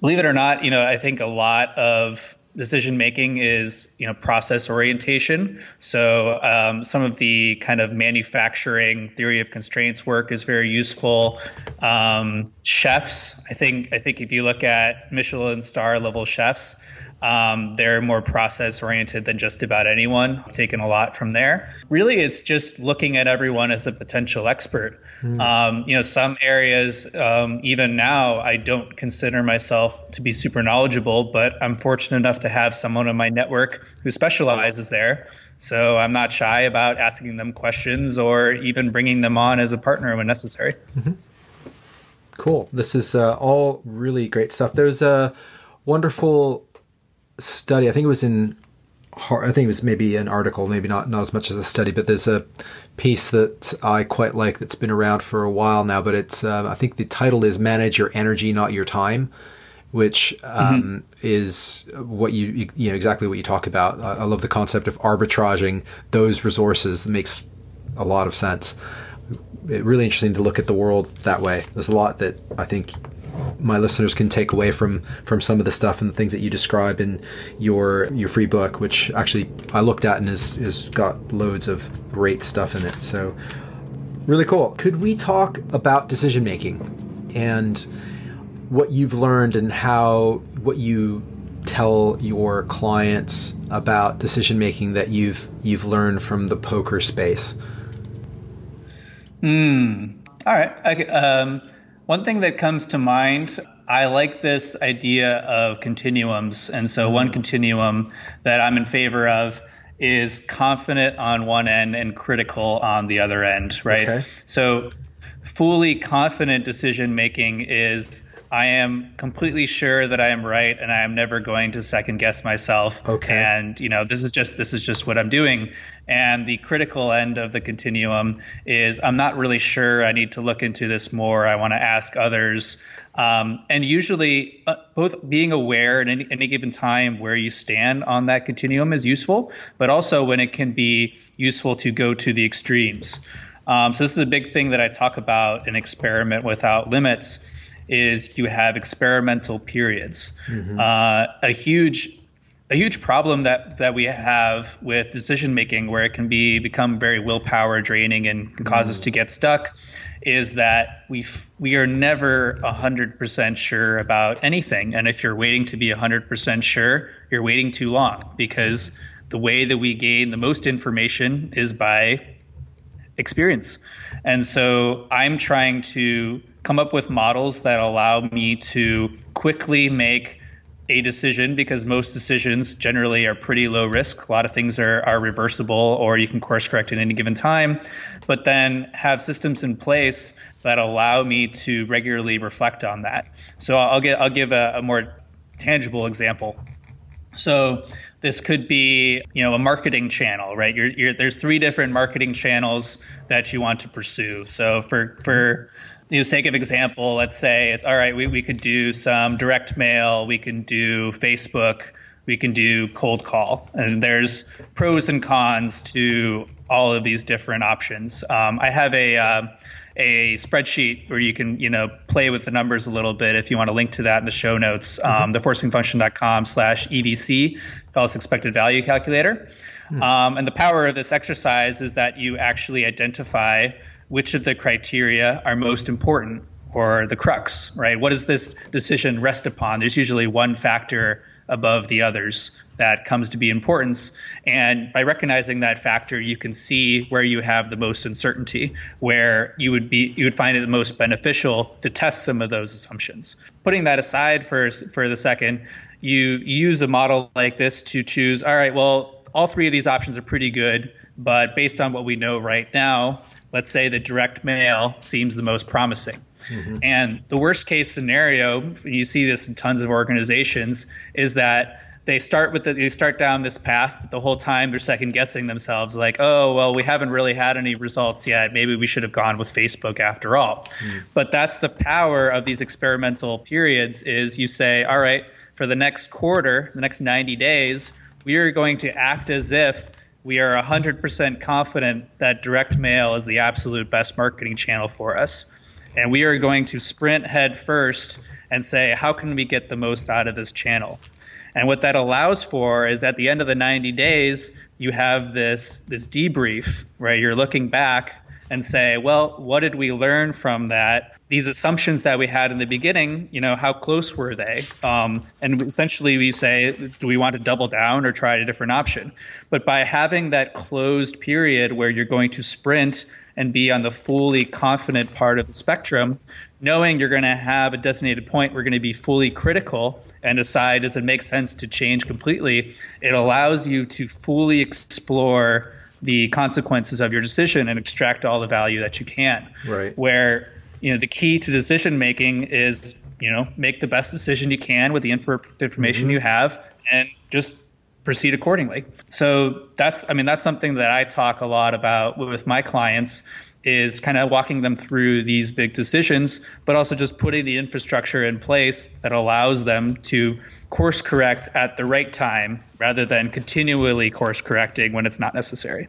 believe it or not, you know I think a lot of decision making is you know process orientation. So um, some of the kind of manufacturing theory of constraints work is very useful. Um, chefs, I think I think if you look at Michelin star level chefs, um, they're more process oriented than just about anyone. I've taken a lot from there. Really, it's just looking at everyone as a potential expert. Mm. Um, you know, some areas, um, even now, I don't consider myself to be super knowledgeable, but I'm fortunate enough to have someone in my network who specializes there. So I'm not shy about asking them questions or even bringing them on as a partner when necessary. Mm-hmm. Cool. This is uh, all really great stuff. There's a wonderful study. I think it was in. I think it was maybe an article, maybe not not as much as a study, but there's a piece that I quite like that's been around for a while now. But it's uh, I think the title is "Manage Your Energy, Not Your Time." which um, mm-hmm. is what you you know exactly what you talk about. I, I love the concept of arbitraging those resources. It makes a lot of sense. It, really interesting to look at the world that way. There's a lot that I think my listeners can take away from from some of the stuff and the things that you describe in your your free book, which actually I looked at and has got loads of great stuff in it. So really cool. Could we talk about decision making and what you've learned and how what you tell your clients about decision making that you've you've learned from the poker space? Hmm. All right. I, um, one thing that comes to mind, I like this idea of continuums. And so, one mm-hmm. continuum that I'm in favor of is confident on one end and critical on the other end, right? Okay. So, fully confident decision making is I am completely sure that I am right and I am never going to second guess myself. Okay. And you know, this is just this is just what I'm doing. And the critical end of the continuum is I'm not really sure. I need to look into this more. I want to ask others. Um, and usually, uh, both being aware at any, any, given time where you stand on that continuum is useful, but also when it can be useful to go to the extremes. Um, so this is a big thing that I talk about in Experiment Without Limits is you have experimental periods. Mm-hmm. Uh, a huge a huge problem that that we have with decision making where it can be become very willpower draining and cause mm. us to get stuck is that we we are never 100% sure about anything and if you're waiting to be 100% sure you're waiting too long because the way that we gain the most information is by experience and so i'm trying to come up with models that allow me to quickly make a decision because most decisions generally are pretty low risk. A lot of things are, are reversible or you can course correct at any given time, but then have systems in place that allow me to regularly reflect on that. So I'll, get, I'll give a, a more tangible example. So this could be you know a marketing channel right you're, you're, there's three different marketing channels that you want to pursue so for for you know, sake of example, let's say it's all right, we, we could do some direct mail, we can do Facebook, we can do cold call. And there's pros and cons to all of these different options. Um, I have a, uh, a spreadsheet where you can, you know, play with the numbers a little bit. If you want to link to that in the show notes, mm-hmm. um, theforcingfunction.com slash EVC, Veles expected value calculator. Mm-hmm. Um, and the power of this exercise is that you actually identify which of the criteria are most important or the crux, right? What does this decision rest upon? There's usually one factor above the others that comes to be importance. And by recognizing that factor, you can see where you have the most uncertainty, where you would be you would find it the most beneficial to test some of those assumptions. Putting that aside for for the second, you use a model like this to choose. All right, well, all three of these options are pretty good, but based on what we know right now, let's say the direct mail seems the most promising. Mm-hmm. And the worst case scenario, you see this in tons of organizations, is that they start with the, they start down this path, but the whole time they're second guessing themselves, like, oh well, we haven't really had any results yet. Maybe we should have gone with Facebook after all. Mm. But that's the power of these experimental periods. Is you say, all right, for the next quarter, the next 90 days, we are going to act as if we are 100% confident that direct mail is the absolute best marketing channel for us and we are going to sprint head first and say, how can we get the most out of this channel? And what that allows for is at the end of the 90 days, you have this this debrief, right? You're looking back and say, well, what did we learn from that? These assumptions that we had in the beginning, you know, how close were they? Um, and essentially, we say, do we want to double down or try a different option? But by having that closed period where you're going to sprint and be on the fully confident part of the spectrum, knowing you're going to have a designated point, we're going to be fully critical and decide does it make sense to change completely. It allows you to fully explore the consequences of your decision and extract all the value that you can. Right. Where you know the key to decision making is you know make the best decision you can with the information mm-hmm. you have and just proceed accordingly. So that's, I mean, that's something that I talk a lot about with my clients is kind of walking them through these big decisions, but also just putting the infrastructure in place that allows them to course correct at the right time rather than continually course correcting when it's not necessary.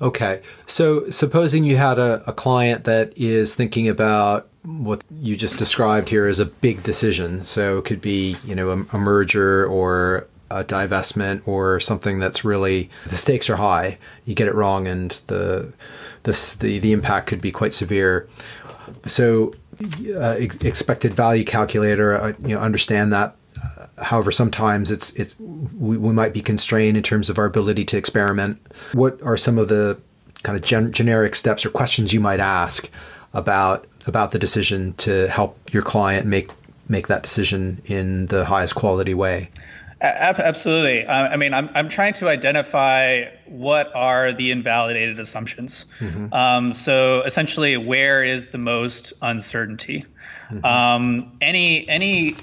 Okay. So supposing you had a, a client that is thinking about what you just described here as a big decision. So it could be, you know, a, a merger or a divestment or something that's really the stakes are high. You get it wrong, and the this the the impact could be quite severe. So, uh, ex- expected value calculator, uh, you know, understand that. Uh, however, sometimes it's it's we, we, might be constrained in terms of our ability to experiment. What are some of the kind of gen- generic steps or questions you might ask about about the decision to help your client make make that decision in the highest quality way? Absolutely. I mean, I'm, I'm trying to identify what are the invalidated assumptions. Mm-hmm. Um, so essentially, where is the most uncertainty? Mm-hmm. Um, any any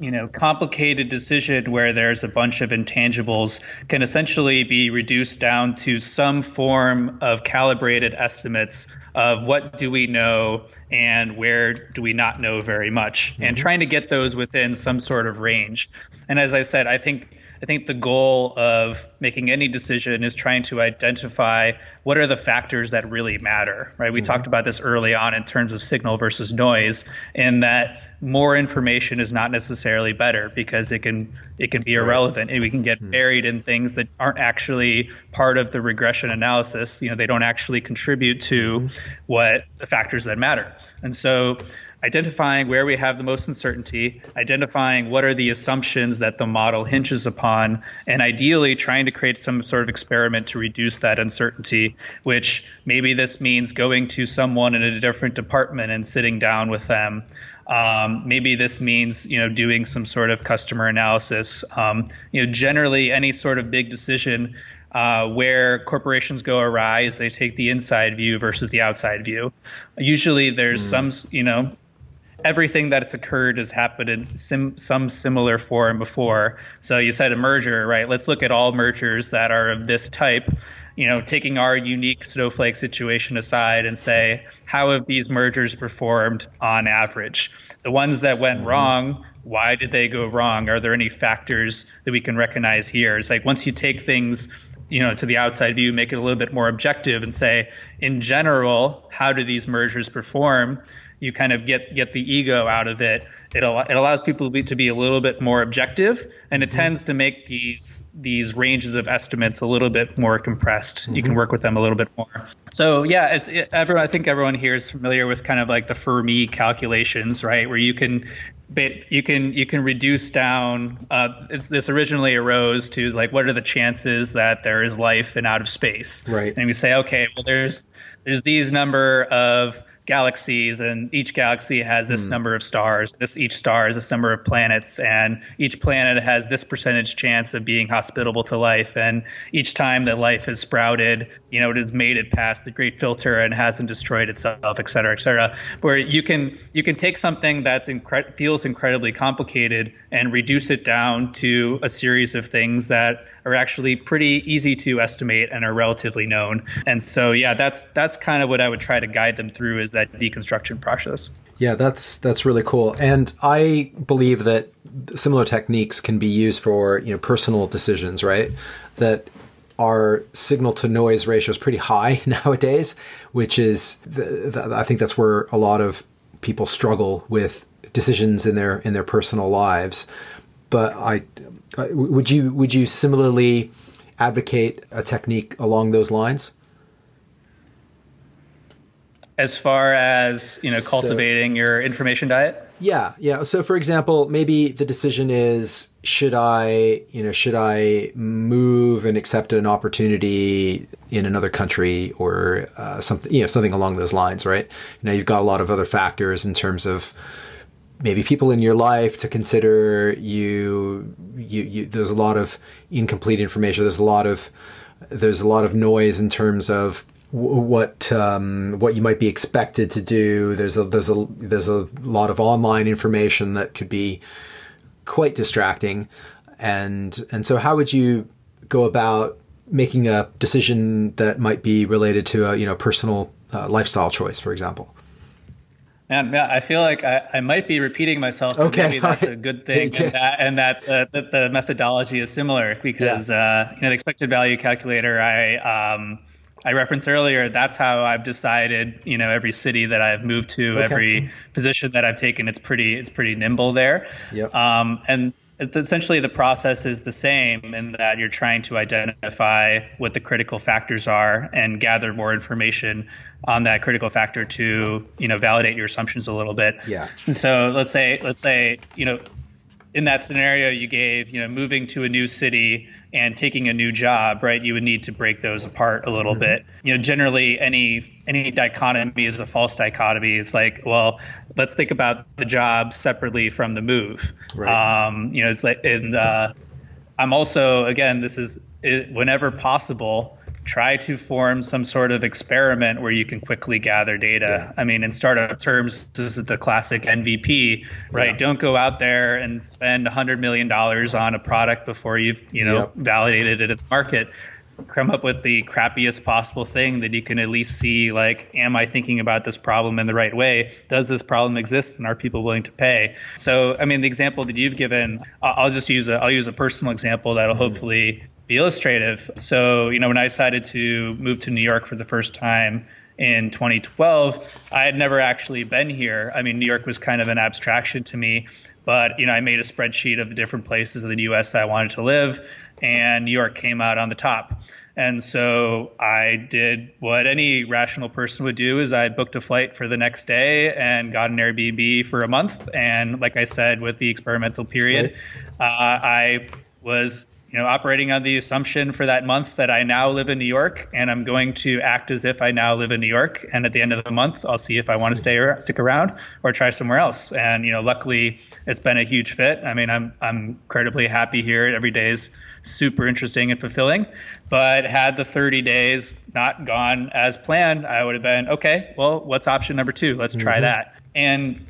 you know complicated decision where there's a bunch of intangibles can essentially be reduced down to some form of calibrated estimates of what do we know and where do we not know very much mm-hmm. and trying to get those within some sort of range and as i said i think I think the goal of making any decision is trying to identify what are the factors that really matter, right? We mm-hmm. talked about this early on in terms of signal versus noise, and that more information is not necessarily better because it can it can be irrelevant, and we can get mm-hmm. buried in things that aren't actually part of the regression analysis. You know, they don't actually contribute to mm-hmm. what the factors that matter, and so identifying where we have the most uncertainty, identifying what are the assumptions that the model hinges upon, and ideally trying to create some sort of experiment to reduce that uncertainty, which maybe this means going to someone in a different department and sitting down with them. Um, maybe this means you know doing some sort of customer analysis. Um, you know, generally any sort of big decision uh, where corporations go awry is they take the inside view versus the outside view. Usually, there's mm. some you know everything that's occurred has happened in sim, some similar form before. So you said a merger, right? Let's look at all mergers that are of this type. You know, taking our unique snowflake situation aside and say, how have these mergers performed on average? The ones that went mm-hmm. wrong, why did they go wrong? Are there any factors that we can recognize here? It's like once you take things you know to the outside view make it a little bit more objective and say in general how do these mergers perform you kind of get get the ego out of it. It, al- it allows people to be, to be a little bit more objective, and it mm-hmm. tends to make these these ranges of estimates a little bit more compressed. Mm-hmm. You can mm-hmm. work with them a little bit more. So yeah, it's it, everyone. I think everyone here is familiar with kind of like the Fermi calculations, right? Where you can you can you can reduce down. Uh, this originally arose to like what are the chances that there is life in out of space? Right. And we say, okay, well there's there's these number of galaxies and each galaxy has this mm. number of stars this each star has this number of planets and each planet has this percentage chance of being hospitable to life and each time that life has sprouted you know it has made it past the great filter and hasn't destroyed itself et cetera et cetera where you can you can take something that's incre- feels incredibly complicated and reduce it down to a series of things that are actually pretty easy to estimate and are relatively known. And so, yeah, that's that's kind of what I would try to guide them through is that deconstruction process. Yeah, that's that's really cool. And I believe that similar techniques can be used for you know personal decisions, right? That our signal to noise ratio is pretty high nowadays, which is the, the, I think that's where a lot of people struggle with decisions in their in their personal lives. But I would you would you similarly advocate a technique along those lines? As far as you know, cultivating so, your information diet. Yeah, yeah. So, for example, maybe the decision is: should I, you know, should I move and accept an opportunity in another country, or uh, something, you know, something along those lines, right? You know, you've got a lot of other factors in terms of maybe people in your life to consider you, you, you there's a lot of incomplete information. There's a lot of there's a lot of noise in terms of what um, what you might be expected to do. There's a there's a there's a lot of online information that could be quite distracting. And and so how would you go about making a decision that might be related to a you know personal uh, lifestyle choice for example Man, yeah, I feel like I, I might be repeating myself. Okay, maybe that's a good thing, and that, and that uh, the, the, methodology is similar because yeah. uh, you know the expected value calculator I um, I referenced earlier. That's how I've decided. You know, every city that I've moved to, okay. every position that I've taken, it's pretty it's pretty nimble there. Yep. Um, and essentially the process is the same in that you're trying to identify what the critical factors are and gather more information on that critical factor to you know validate your assumptions a little bit. Yeah. And so let's say let's say you know in that scenario you gave you know moving to a new city and taking a new job right you would need to break those apart a little mm-hmm. bit you know generally any any dichotomy is a false dichotomy it's like well let's think about the job separately from the move right. um, you know it's like and uh, i'm also again this is it, whenever possible try to form some sort of experiment where you can quickly gather data. Yeah. I mean, in startup terms, this is the classic MVP, right? Yeah. Don't go out there and spend $100 million on a product before you've, you know, yep. validated it in the market. Come up with the crappiest possible thing that you can at least see, like, am I thinking about this problem in the right way? Does this problem exist, and are people willing to pay? So, I mean, the example that you've given, I'll just use a, I'll use a personal example that'll mm-hmm. hopefully be illustrative. So, you know, when I decided to move to New York for the first time in 2012, I had never actually been here. I mean, New York was kind of an abstraction to me, but, you know, I made a spreadsheet of the different places in the US that I wanted to live, and New York came out on the top. And so I did what any rational person would do is I booked a flight for the next day and got an Airbnb for a month. And like I said, with the experimental period, uh, I was you know, operating on the assumption for that month that I now live in New York, and I'm going to act as if I now live in New York. And at the end of the month, I'll see if I want to stay or stick around or try somewhere else. And you know, luckily, it's been a huge fit. I mean, I'm I'm incredibly happy here. Every day is super interesting and fulfilling. But had the 30 days not gone as planned, I would have been okay. Well, what's option number two? Let's try mm-hmm. that. And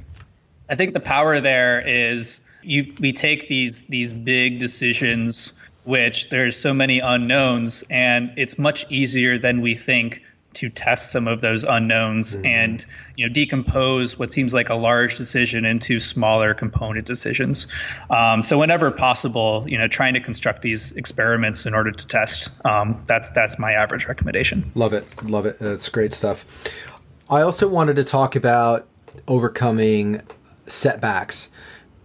I think the power there is you we take these these big decisions which there's so many unknowns and it's much easier than we think to test some of those unknowns mm-hmm. and you know decompose what seems like a large decision into smaller component decisions. Um, so whenever possible, you know, trying to construct these experiments in order to test. Um, that's that's my average recommendation. Love it, love it. That's great stuff. I also wanted to talk about overcoming setbacks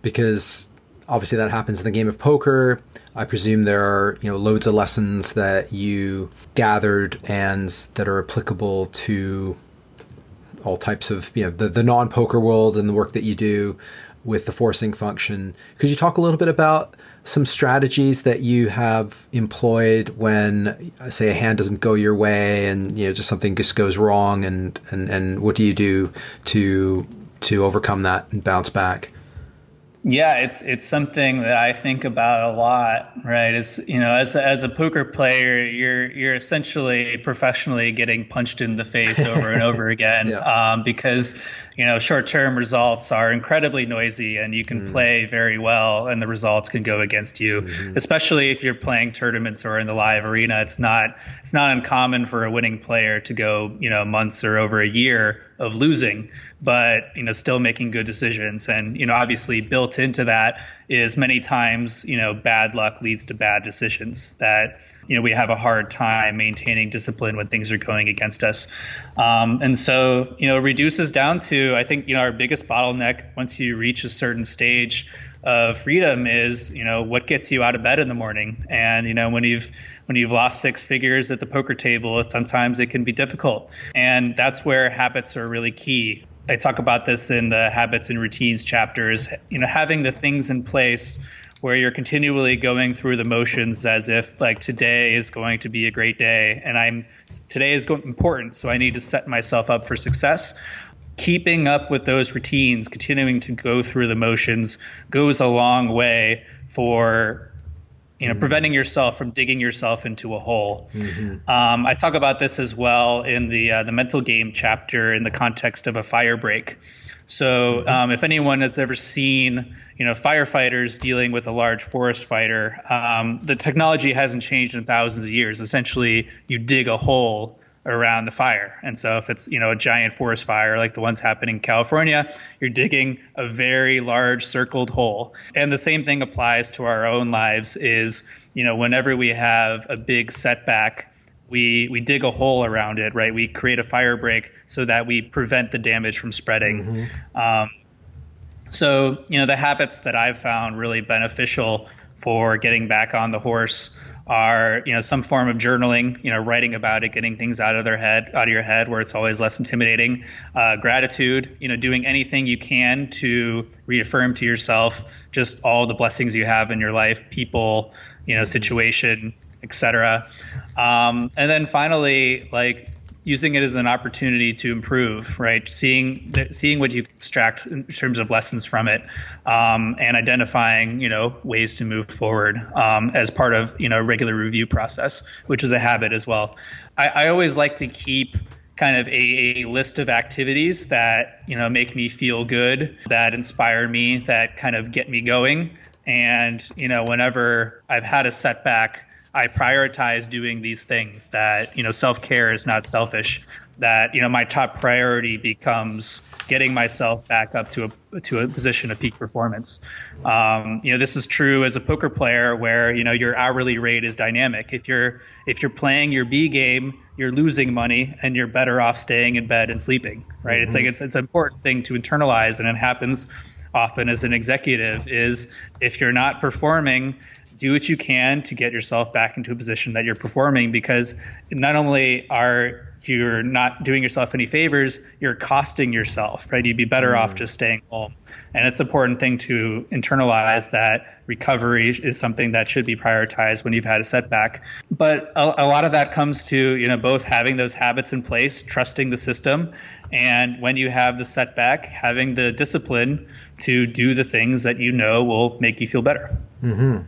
because obviously that happens in the game of poker. I presume there are you know loads of lessons that you gathered and that are applicable to all types of you know the, the non poker world and the work that you do with the forcing function. Could you talk a little bit about some strategies that you have employed when say a hand doesn't go your way and you know just something just goes wrong and and, and what do you do to to overcome that and bounce back? Yeah, it's it's something that I think about a lot, right? It's you know, as a, as a poker player, you're you're essentially professionally getting punched in the face over and over again, yeah. um, because you know short-term results are incredibly noisy, and you can mm. play very well, and the results can go against you. Mm-hmm. Especially if you're playing tournaments or in the live arena, it's not it's not uncommon for a winning player to go you know months or over a year of losing but you know still making good decisions. And you know obviously built into that is many times you know bad luck leads to bad decisions that you know we have a hard time maintaining discipline when things are going against us. Um, and so you know reduces down to i think you know our biggest bottleneck once you reach a certain stage of freedom is you know what gets you out of bed in the morning. And you know when you've when you've lost six figures at the poker table it, sometimes it can be difficult. And that's where habits are really key I talk about this in the habits and routines chapters. You know, having the things in place where you're continually going through the motions as if like today is going to be a great day and I'm today is important, so I need to set myself up for success. Keeping up with those routines, continuing to go through the motions goes a long way for you know, mm-hmm. preventing yourself from digging yourself into a hole. Mm-hmm. Um, I talk about this as well in the uh, the mental game chapter in the context of a fire break. So, mm-hmm. um, if anyone has ever seen, you know, firefighters dealing with a large forest fire, um, the technology hasn't changed in thousands of years. Essentially, you dig a hole around the fire. And so if it's, you know, a giant forest fire like the ones happening in California, you're digging a very large circled hole. And the same thing applies to our own lives is, you know, whenever we have a big setback, we we dig a hole around it, right? We create a fire break so that we prevent the damage from spreading. Mm-hmm. Um, so, you know, the habits that I've found really beneficial for getting back on the horse are you know some form of journaling you know writing about it getting things out of their head out of your head where it's always less intimidating. Uh, gratitude you know doing anything you can to reaffirm to yourself just all the blessings you have in your life people you know situation etc um, and then finally like using it as an opportunity to improve, right? Seeing seeing what you extract in terms of lessons from it, um, and identifying you know ways to move forward um, as part of you know regular review process, which is a habit as well. I, I always like to keep kind of a, a, list of activities that you know make me feel good, that inspire me, that kind of get me going. And you know, whenever I've had a setback I prioritize doing these things that, you know, self care is not selfish, that, you know, my top priority becomes getting myself back up to a, to a position of peak performance. Um, you know, this is true as a poker player where, you know, your hourly rate is dynamic. If you're, if you're playing your B game, you're losing money and you're better off staying in bed and sleeping, right? Mm-hmm. It's like, it's, it's an important thing to internalize and it happens often as an executive is if you're not performing, do what you can to get yourself back into a position that you're performing because not only are you're not doing yourself any favors, you're costing yourself, right? You'd be better mm. off just staying home. And it's an important thing to internalize that recovery is something that should be prioritized when you've had a setback. But a, a lot of that comes to, you know, both having those habits in place, trusting the system, and when you have the setback, having the discipline to do the things that you know will make you feel better. Mm-hmm.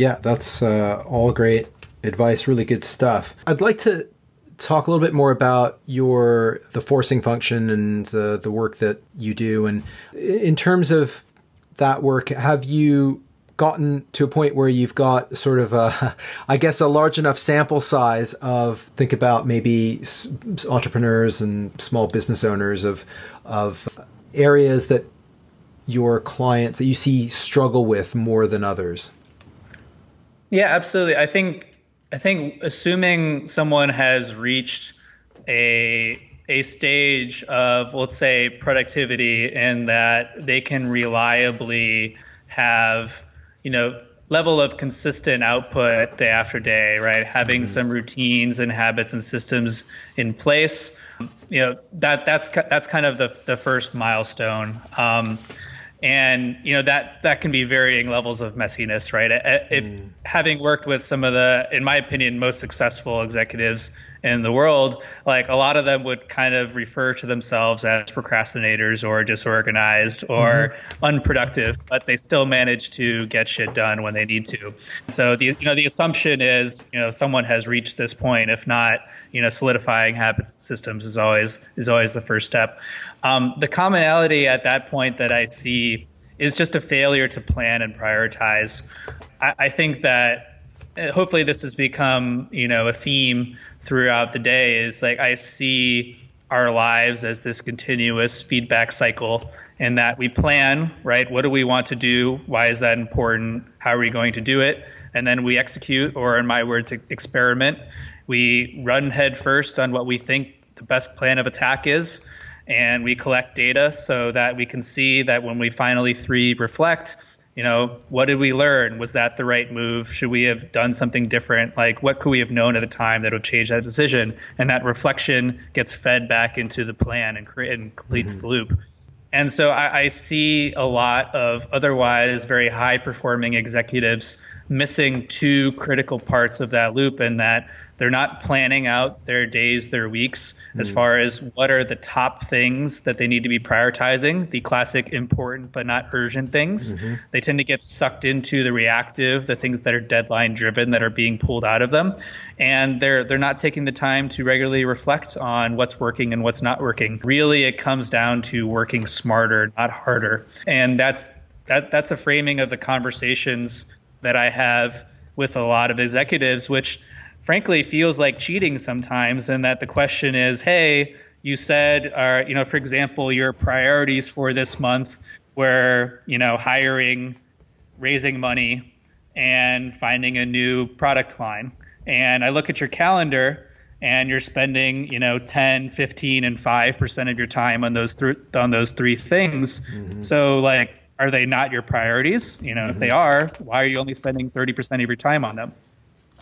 Yeah, that's uh, all great advice. Really good stuff. I'd like to talk a little bit more about your the forcing function and the the work that you do. And in terms of that work, have you gotten to a point where you've got sort of a, I guess, a large enough sample size of think about maybe entrepreneurs and small business owners of of areas that your clients that you see struggle with more than others? Yeah, absolutely. I think I think assuming someone has reached a a stage of let's say productivity and that they can reliably have you know level of consistent output day after day right having mm-hmm. some routines and habits and systems in place you know that that's that's kind of the the first milestone um, and you know that that can be varying levels of messiness right if mm. having worked with some of the in my opinion most successful executives in the world like a lot of them would kind of refer to themselves as procrastinators or disorganized or mm-hmm. unproductive but they still manage to get shit done when they need to so the you know the assumption is you know someone has reached this point if not you know solidifying habits and systems is always is always the first step um, the commonality at that point that I see is just a failure to plan and prioritize. I, I think that Uh, hopefully this has become you know a theme throughout the day. Is like I see our lives as this continuous feedback cycle and that we plan right? What do we want to do? Why is that important? How are we going to do it? And then we execute or in my words experiment. We run head first on what we think the best plan of attack is and we collect data so that we can see that when we finally three reflect you know what did we learn? Was that the right move? Should we have done something different? Like what could we have known at the time that would change that decision? And that reflection gets fed back into the plan and, create, and completes mm-hmm. the loop. And so I, I, see a lot of otherwise very high performing executives missing two critical parts of that loop and that they're not planning out their days, their weeks, mm. as far as what are the top things that they need to be prioritizing, the classic important but not urgent things. Mm-hmm. They tend to get sucked into the reactive, the things that are deadline driven that are being pulled out of them. And they're they're not taking the time to regularly reflect on what's working and what's not working. Really it comes down to working smarter, not harder. And that's that that's a framing of the conversations that I have with a lot of executives, which frankly feels like cheating sometimes and that the question is hey you said uh, you know for example your priorities for this month were you know hiring raising money and finding a new product line and i look at your calendar and you're spending you know 10 15 and 5% of your time on those th- on those three things mm-hmm. so like are they not your priorities you know mm-hmm. if they mm-hmm. are why are you only spending 30% of your time on them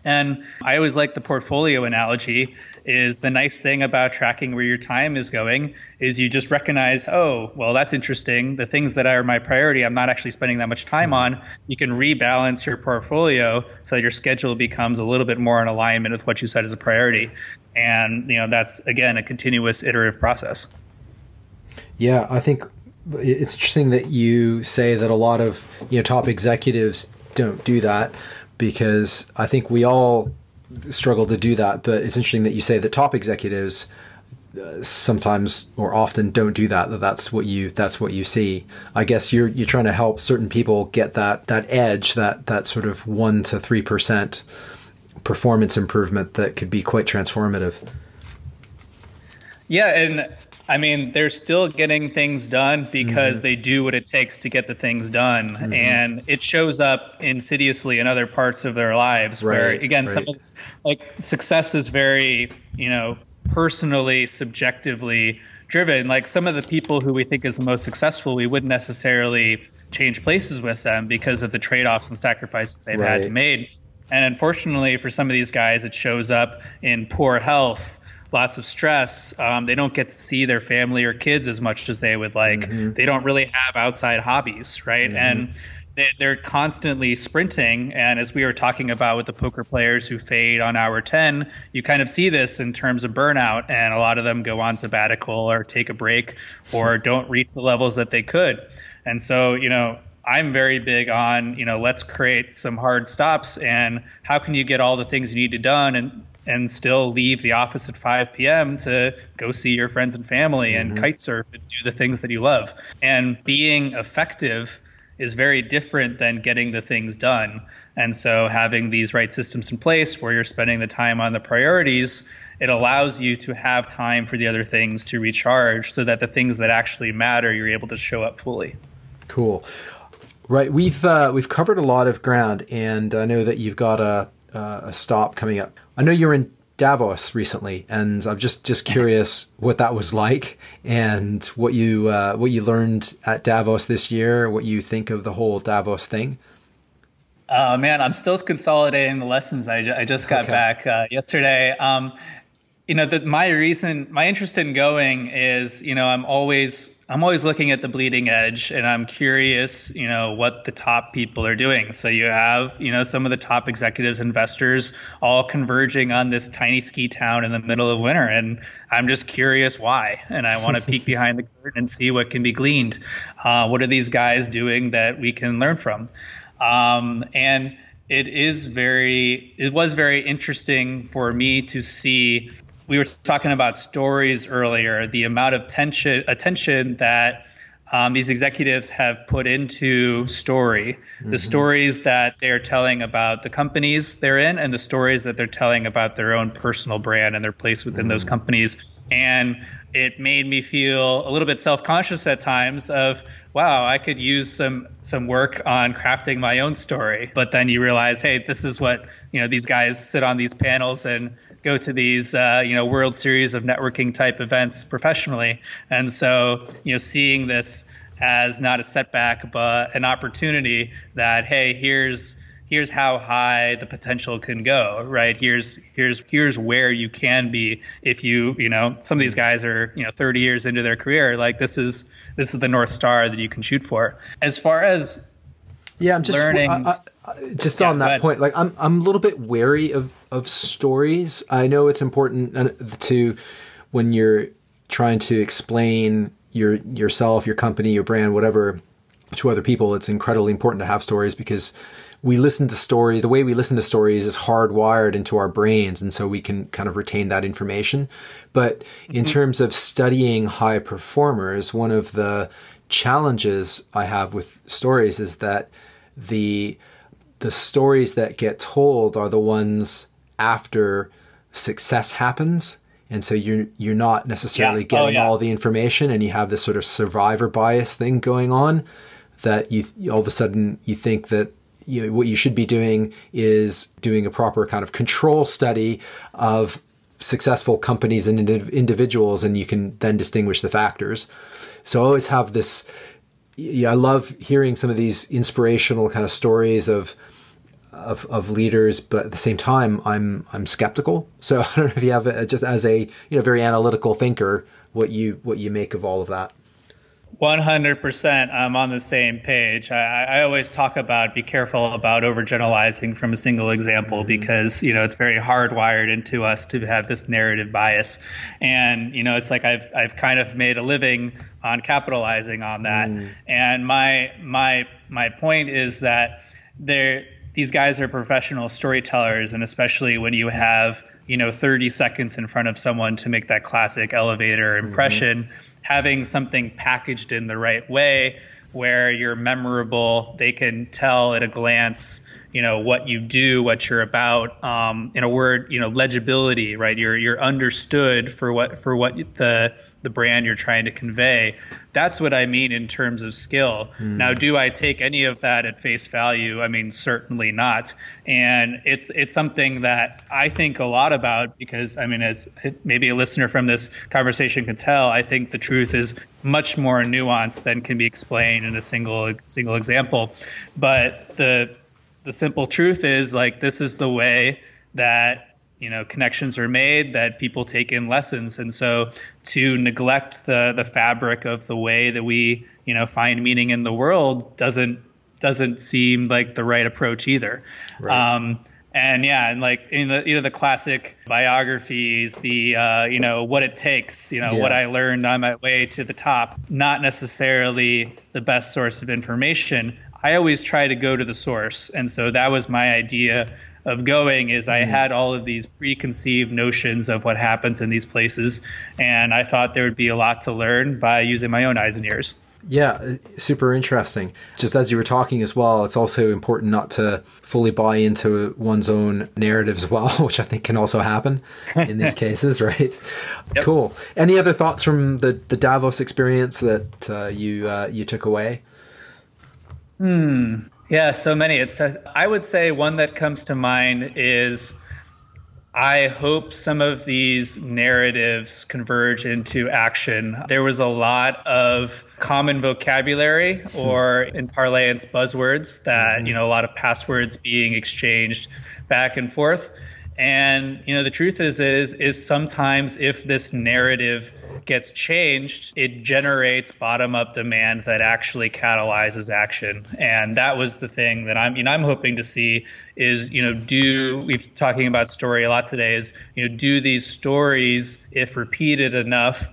and I always like the portfolio analogy is the nice thing about tracking where your time is going is you just recognize, oh, well, that's interesting. The things that are my priority, I'm not actually spending that much time on. You can rebalance your portfolio so that your schedule becomes a little bit more in alignment with what you set as a priority. And, you know, that's again a continuous iterative process. Yeah, I think it's interesting that you say that a lot of, you know, top executives don't do that because I think we all struggle to do that. But it's interesting that you say that top executives uh, sometimes or often don't do that. That that's what you that's what you see. I guess you're you're trying to help certain people get that that edge, that that sort of one to three percent performance improvement that could be quite transformative. Yeah, and I mean, they're still getting things done because mm-hmm. they do what it takes to get the things done, mm-hmm. and it shows up insidiously in other parts of their lives. Right, where again, right. some of, like success is very, you know, personally, subjectively driven. Like some of the people who we think is the most successful, we wouldn't necessarily change places with them because of the trade-offs and sacrifices they've right. had to make. And unfortunately, for some of these guys, it shows up in poor health lots of stress. Um, they don't get to see their family or kids as much as they would like. Mm-hmm. They don't really have outside hobbies, right? Mm-hmm. And they, are constantly sprinting. And as we were talking about with the poker players who fade on hour 10, you kind of see this in terms of burnout. And a lot of them go on sabbatical or take a break or don't reach the levels that they could. And so, you know, I'm very big on, you know, let's create some hard stops and how can you get all the things you need to done and and still leave the office at 5 p.m. to go see your friends and family mm-hmm. and kite surf and do the things that you love. And being effective is very different than getting the things done. And so having these right systems in place where you're spending the time on the priorities, it allows you to have time for the other things to recharge so that the things that actually matter, you're able to show up fully. Cool. Right, we've uh, we've covered a lot of ground, and I know that you've got a a stop coming up. I know you're in Davos recently, and I'm just just curious what that was like, and what you uh, what you learned at Davos this year, what you think of the whole Davos thing. Uh, man, I'm still consolidating the lessons. I, I just got okay. back uh, yesterday. Um, you know, the, my reason, my interest in going is, you know, I'm always I'm always looking at the bleeding edge and I'm curious, you know, what the top people are doing. So you have, you know, some of the top executives, investors all converging on this tiny ski town in the middle of winter. And I'm just curious why. And I want to peek behind the curtain and see what can be gleaned. Uh, what are these guys doing that we can learn from? Um, and it is very, it was very interesting for me to see we were talking about stories earlier, the amount of tension, attention that um, these executives have put into story, mm-hmm. the stories that they're telling about the companies they're in, and the stories that they're telling about their own personal brand and their place within mm-hmm. those companies. And it made me feel a little bit self-conscious at times of wow i could use some some work on crafting my own story but then you realize hey this is what you know these guys sit on these panels and go to these uh, you know World Series of networking type events professionally, and so you know seeing this as not a setback but an opportunity that hey here's here's how high the potential can go right? Here's here's here's where you can be if you you know some of these guys are you know 30 years into their career like this is this is the north star that you can shoot for. As far as yeah i'm just learning I, I, just yeah, on that point like i'm i'm a little bit wary of of stories. I know it's important uh, to when you're trying to explain your yourself, your company, your brand, whatever to other people. It's incredibly important to have stories because we listen to story the way we listen to stories is hardwired into our brains and so we can kind of retain that information but in mm-hmm. terms of studying high performers one of the challenges i have with stories is that the the stories that get told are the ones after success happens and so you're you're not necessarily yeah. Oh, getting oh, yeah. all the information and you have this sort of survivor bias thing going on that you all of a sudden you think that you know, what you should be doing is doing a proper kind of control study of successful companies and individuals and you can then distinguish the factors so i always have this yeah, i love hearing some of these inspirational kind of stories of of, of leaders, but at the same time, I'm I'm skeptical. So I don't know if you have a, just as a you know very analytical thinker, what you what you make of all of that. 100% I'm on the same page. I, I, always talk about be careful about overgeneralizing from a single example mm-hmm. because, you know, it's very hardwired into us to have this narrative bias. And, you know, it's like I've, I've kind of made a living on capitalizing on that. Mm. And my, my, my point is that there, these guys are professional storytellers, and especially when you have you know 30 seconds in front of someone to make that classic elevator impression, mm-hmm. Having something packaged in the right way where you're memorable, they can tell at a glance you know what you do, what you're about. Um, in a word, you know legibility, right? You're you're understood for what for what the the brand you're trying to convey. That's what I mean in terms of skill. Mm. Now, do I take any of that at face value? I mean, certainly not. And it's it's something that I think a lot about because I mean, as maybe a listener from this conversation can tell, I think the truth is much more nuanced than can be explained in a single single example. But the the simple truth is like this is the way that you know connections are made that people take in lessons and so to neglect the the fabric of the way that we you know find meaning in the world doesn't doesn't seem like the right approach either right. um, and yeah and like in the you know the classic biographies the uh, you know what it takes you know yeah. what i learned on my way to the top not necessarily the best source of information I always try to go to the source. And so that was my idea of going is I mm-hmm. had all of these preconceived notions of what happens in these places and I thought there would be a lot to learn by using my own eyes and ears. Yeah, super interesting. Just as you were talking as well, it's also important not to fully buy into one's own narrative as well, which I think can also happen in these cases, right? Yep. Cool. Any other thoughts from the, the Davos experience that uh, you uh, you took away? Hmm. Yeah, so many. It's I would say one that comes to mind is I hope some of these narratives converge into action. There was a lot of common vocabulary or in parlance buzzwords that, you know, a lot of passwords being exchanged back and forth. And you know, the truth is is is sometimes if this narrative gets changed, it generates bottom up demand that actually catalyzes action. And that was the thing that I'm you know I'm hoping to see is you know do we've talking about story a lot today is you know do these stories if repeated enough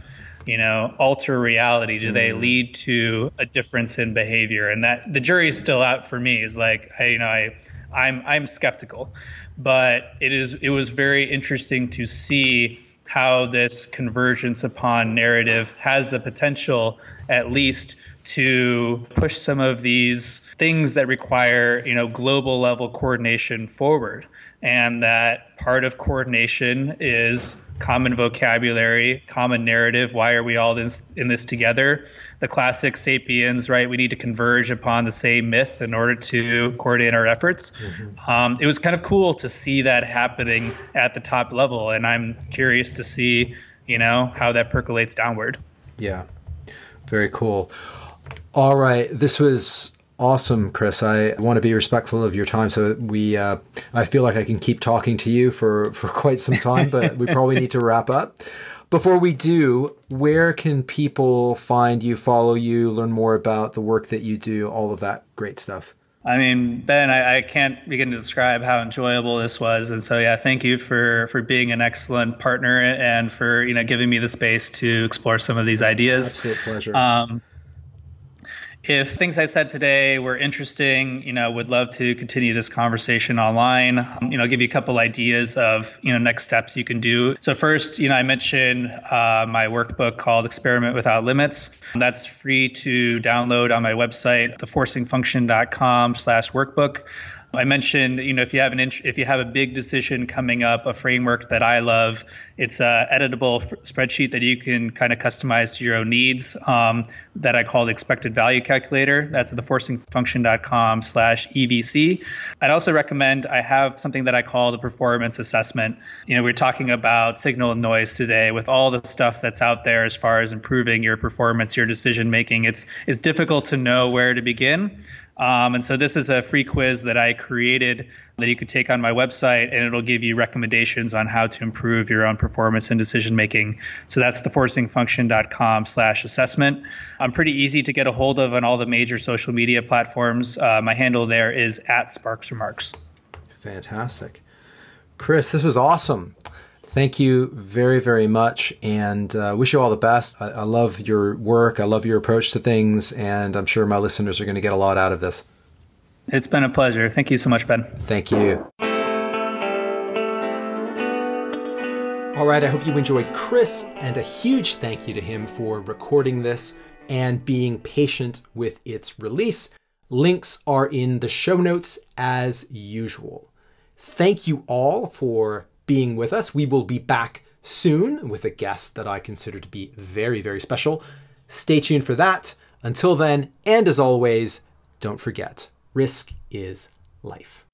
you know alter reality do they mm. lead to a difference in behavior and that the jury is still out for me is like I, you know i i'm i'm skeptical but it is it was very interesting to see how this convergence upon narrative has the potential at least to push some of these things that require you know global level coordination forward and that part of coordination is common vocabulary, common narrative. Why are we all in, in this together? The classic sapiens, right? We need to converge upon the same myth in order to coordinate our efforts. Mm-hmm. Um, it was kind of cool to see that happening at the top level, and I'm curious to see, you know, how that percolates downward. Yeah, very cool. All right, this was Awesome, Chris. I want to be respectful of your time, so we. Uh, I feel like I can keep talking to you for for quite some time, but we probably need to wrap up. Before we do, where can people find you, follow you, learn more about the work that you do, all of that great stuff? I mean, Ben, I, I, can't begin to describe how enjoyable this was, and so yeah, thank you for for being an excellent partner and for you know giving me the space to explore some of these ideas. Absolute pleasure. Um, if things I said today were interesting, you know, would love to continue this conversation online. Um, you know, give you a couple ideas of you know next steps you can do. So first, you know, I mentioned uh, my workbook called Experiment Without Limits. That's free to download on my website, theforcingfunction.com/workbook. I mentioned, you know, if you have an int- if you have a big decision coming up, a framework that I love, it's a editable f- spreadsheet that you can kind of customize to your own needs. Um, that I call the expected value calculator. That's at theforcingfunction.com slash EVC. I'd also recommend I have something that I call the performance assessment. You know, we're talking about signal and noise today with all the stuff that's out there as far as improving your performance, your decision making. It's it's difficult to know where to begin. Um, and so this is a free quiz that I created that you could take on my website, and it'll give you recommendations on how to improve your own performance and decision making. So that's theforcingfunction.com slash assessment. I'm pretty easy to get a hold of on all the major social media platforms. Uh, my handle there is at Sparks Remarks. Fantastic. Chris, this was awesome thank you very, very much and uh, wish you all the best. I, I love your work. I love your approach to things, and I'm sure my listeners are going to get a lot out of this. It's been a pleasure. Thank you so much, Ben. Thank you. All right, I hope you enjoyed Chris, and a huge thank you to him for recording this and being patient with its release. Links are in the show notes as usual. Thank you all for being with us. We will be back soon with a guest that I consider to be very, very special. Stay tuned for that. Until then, and as always, don't forget risk is life.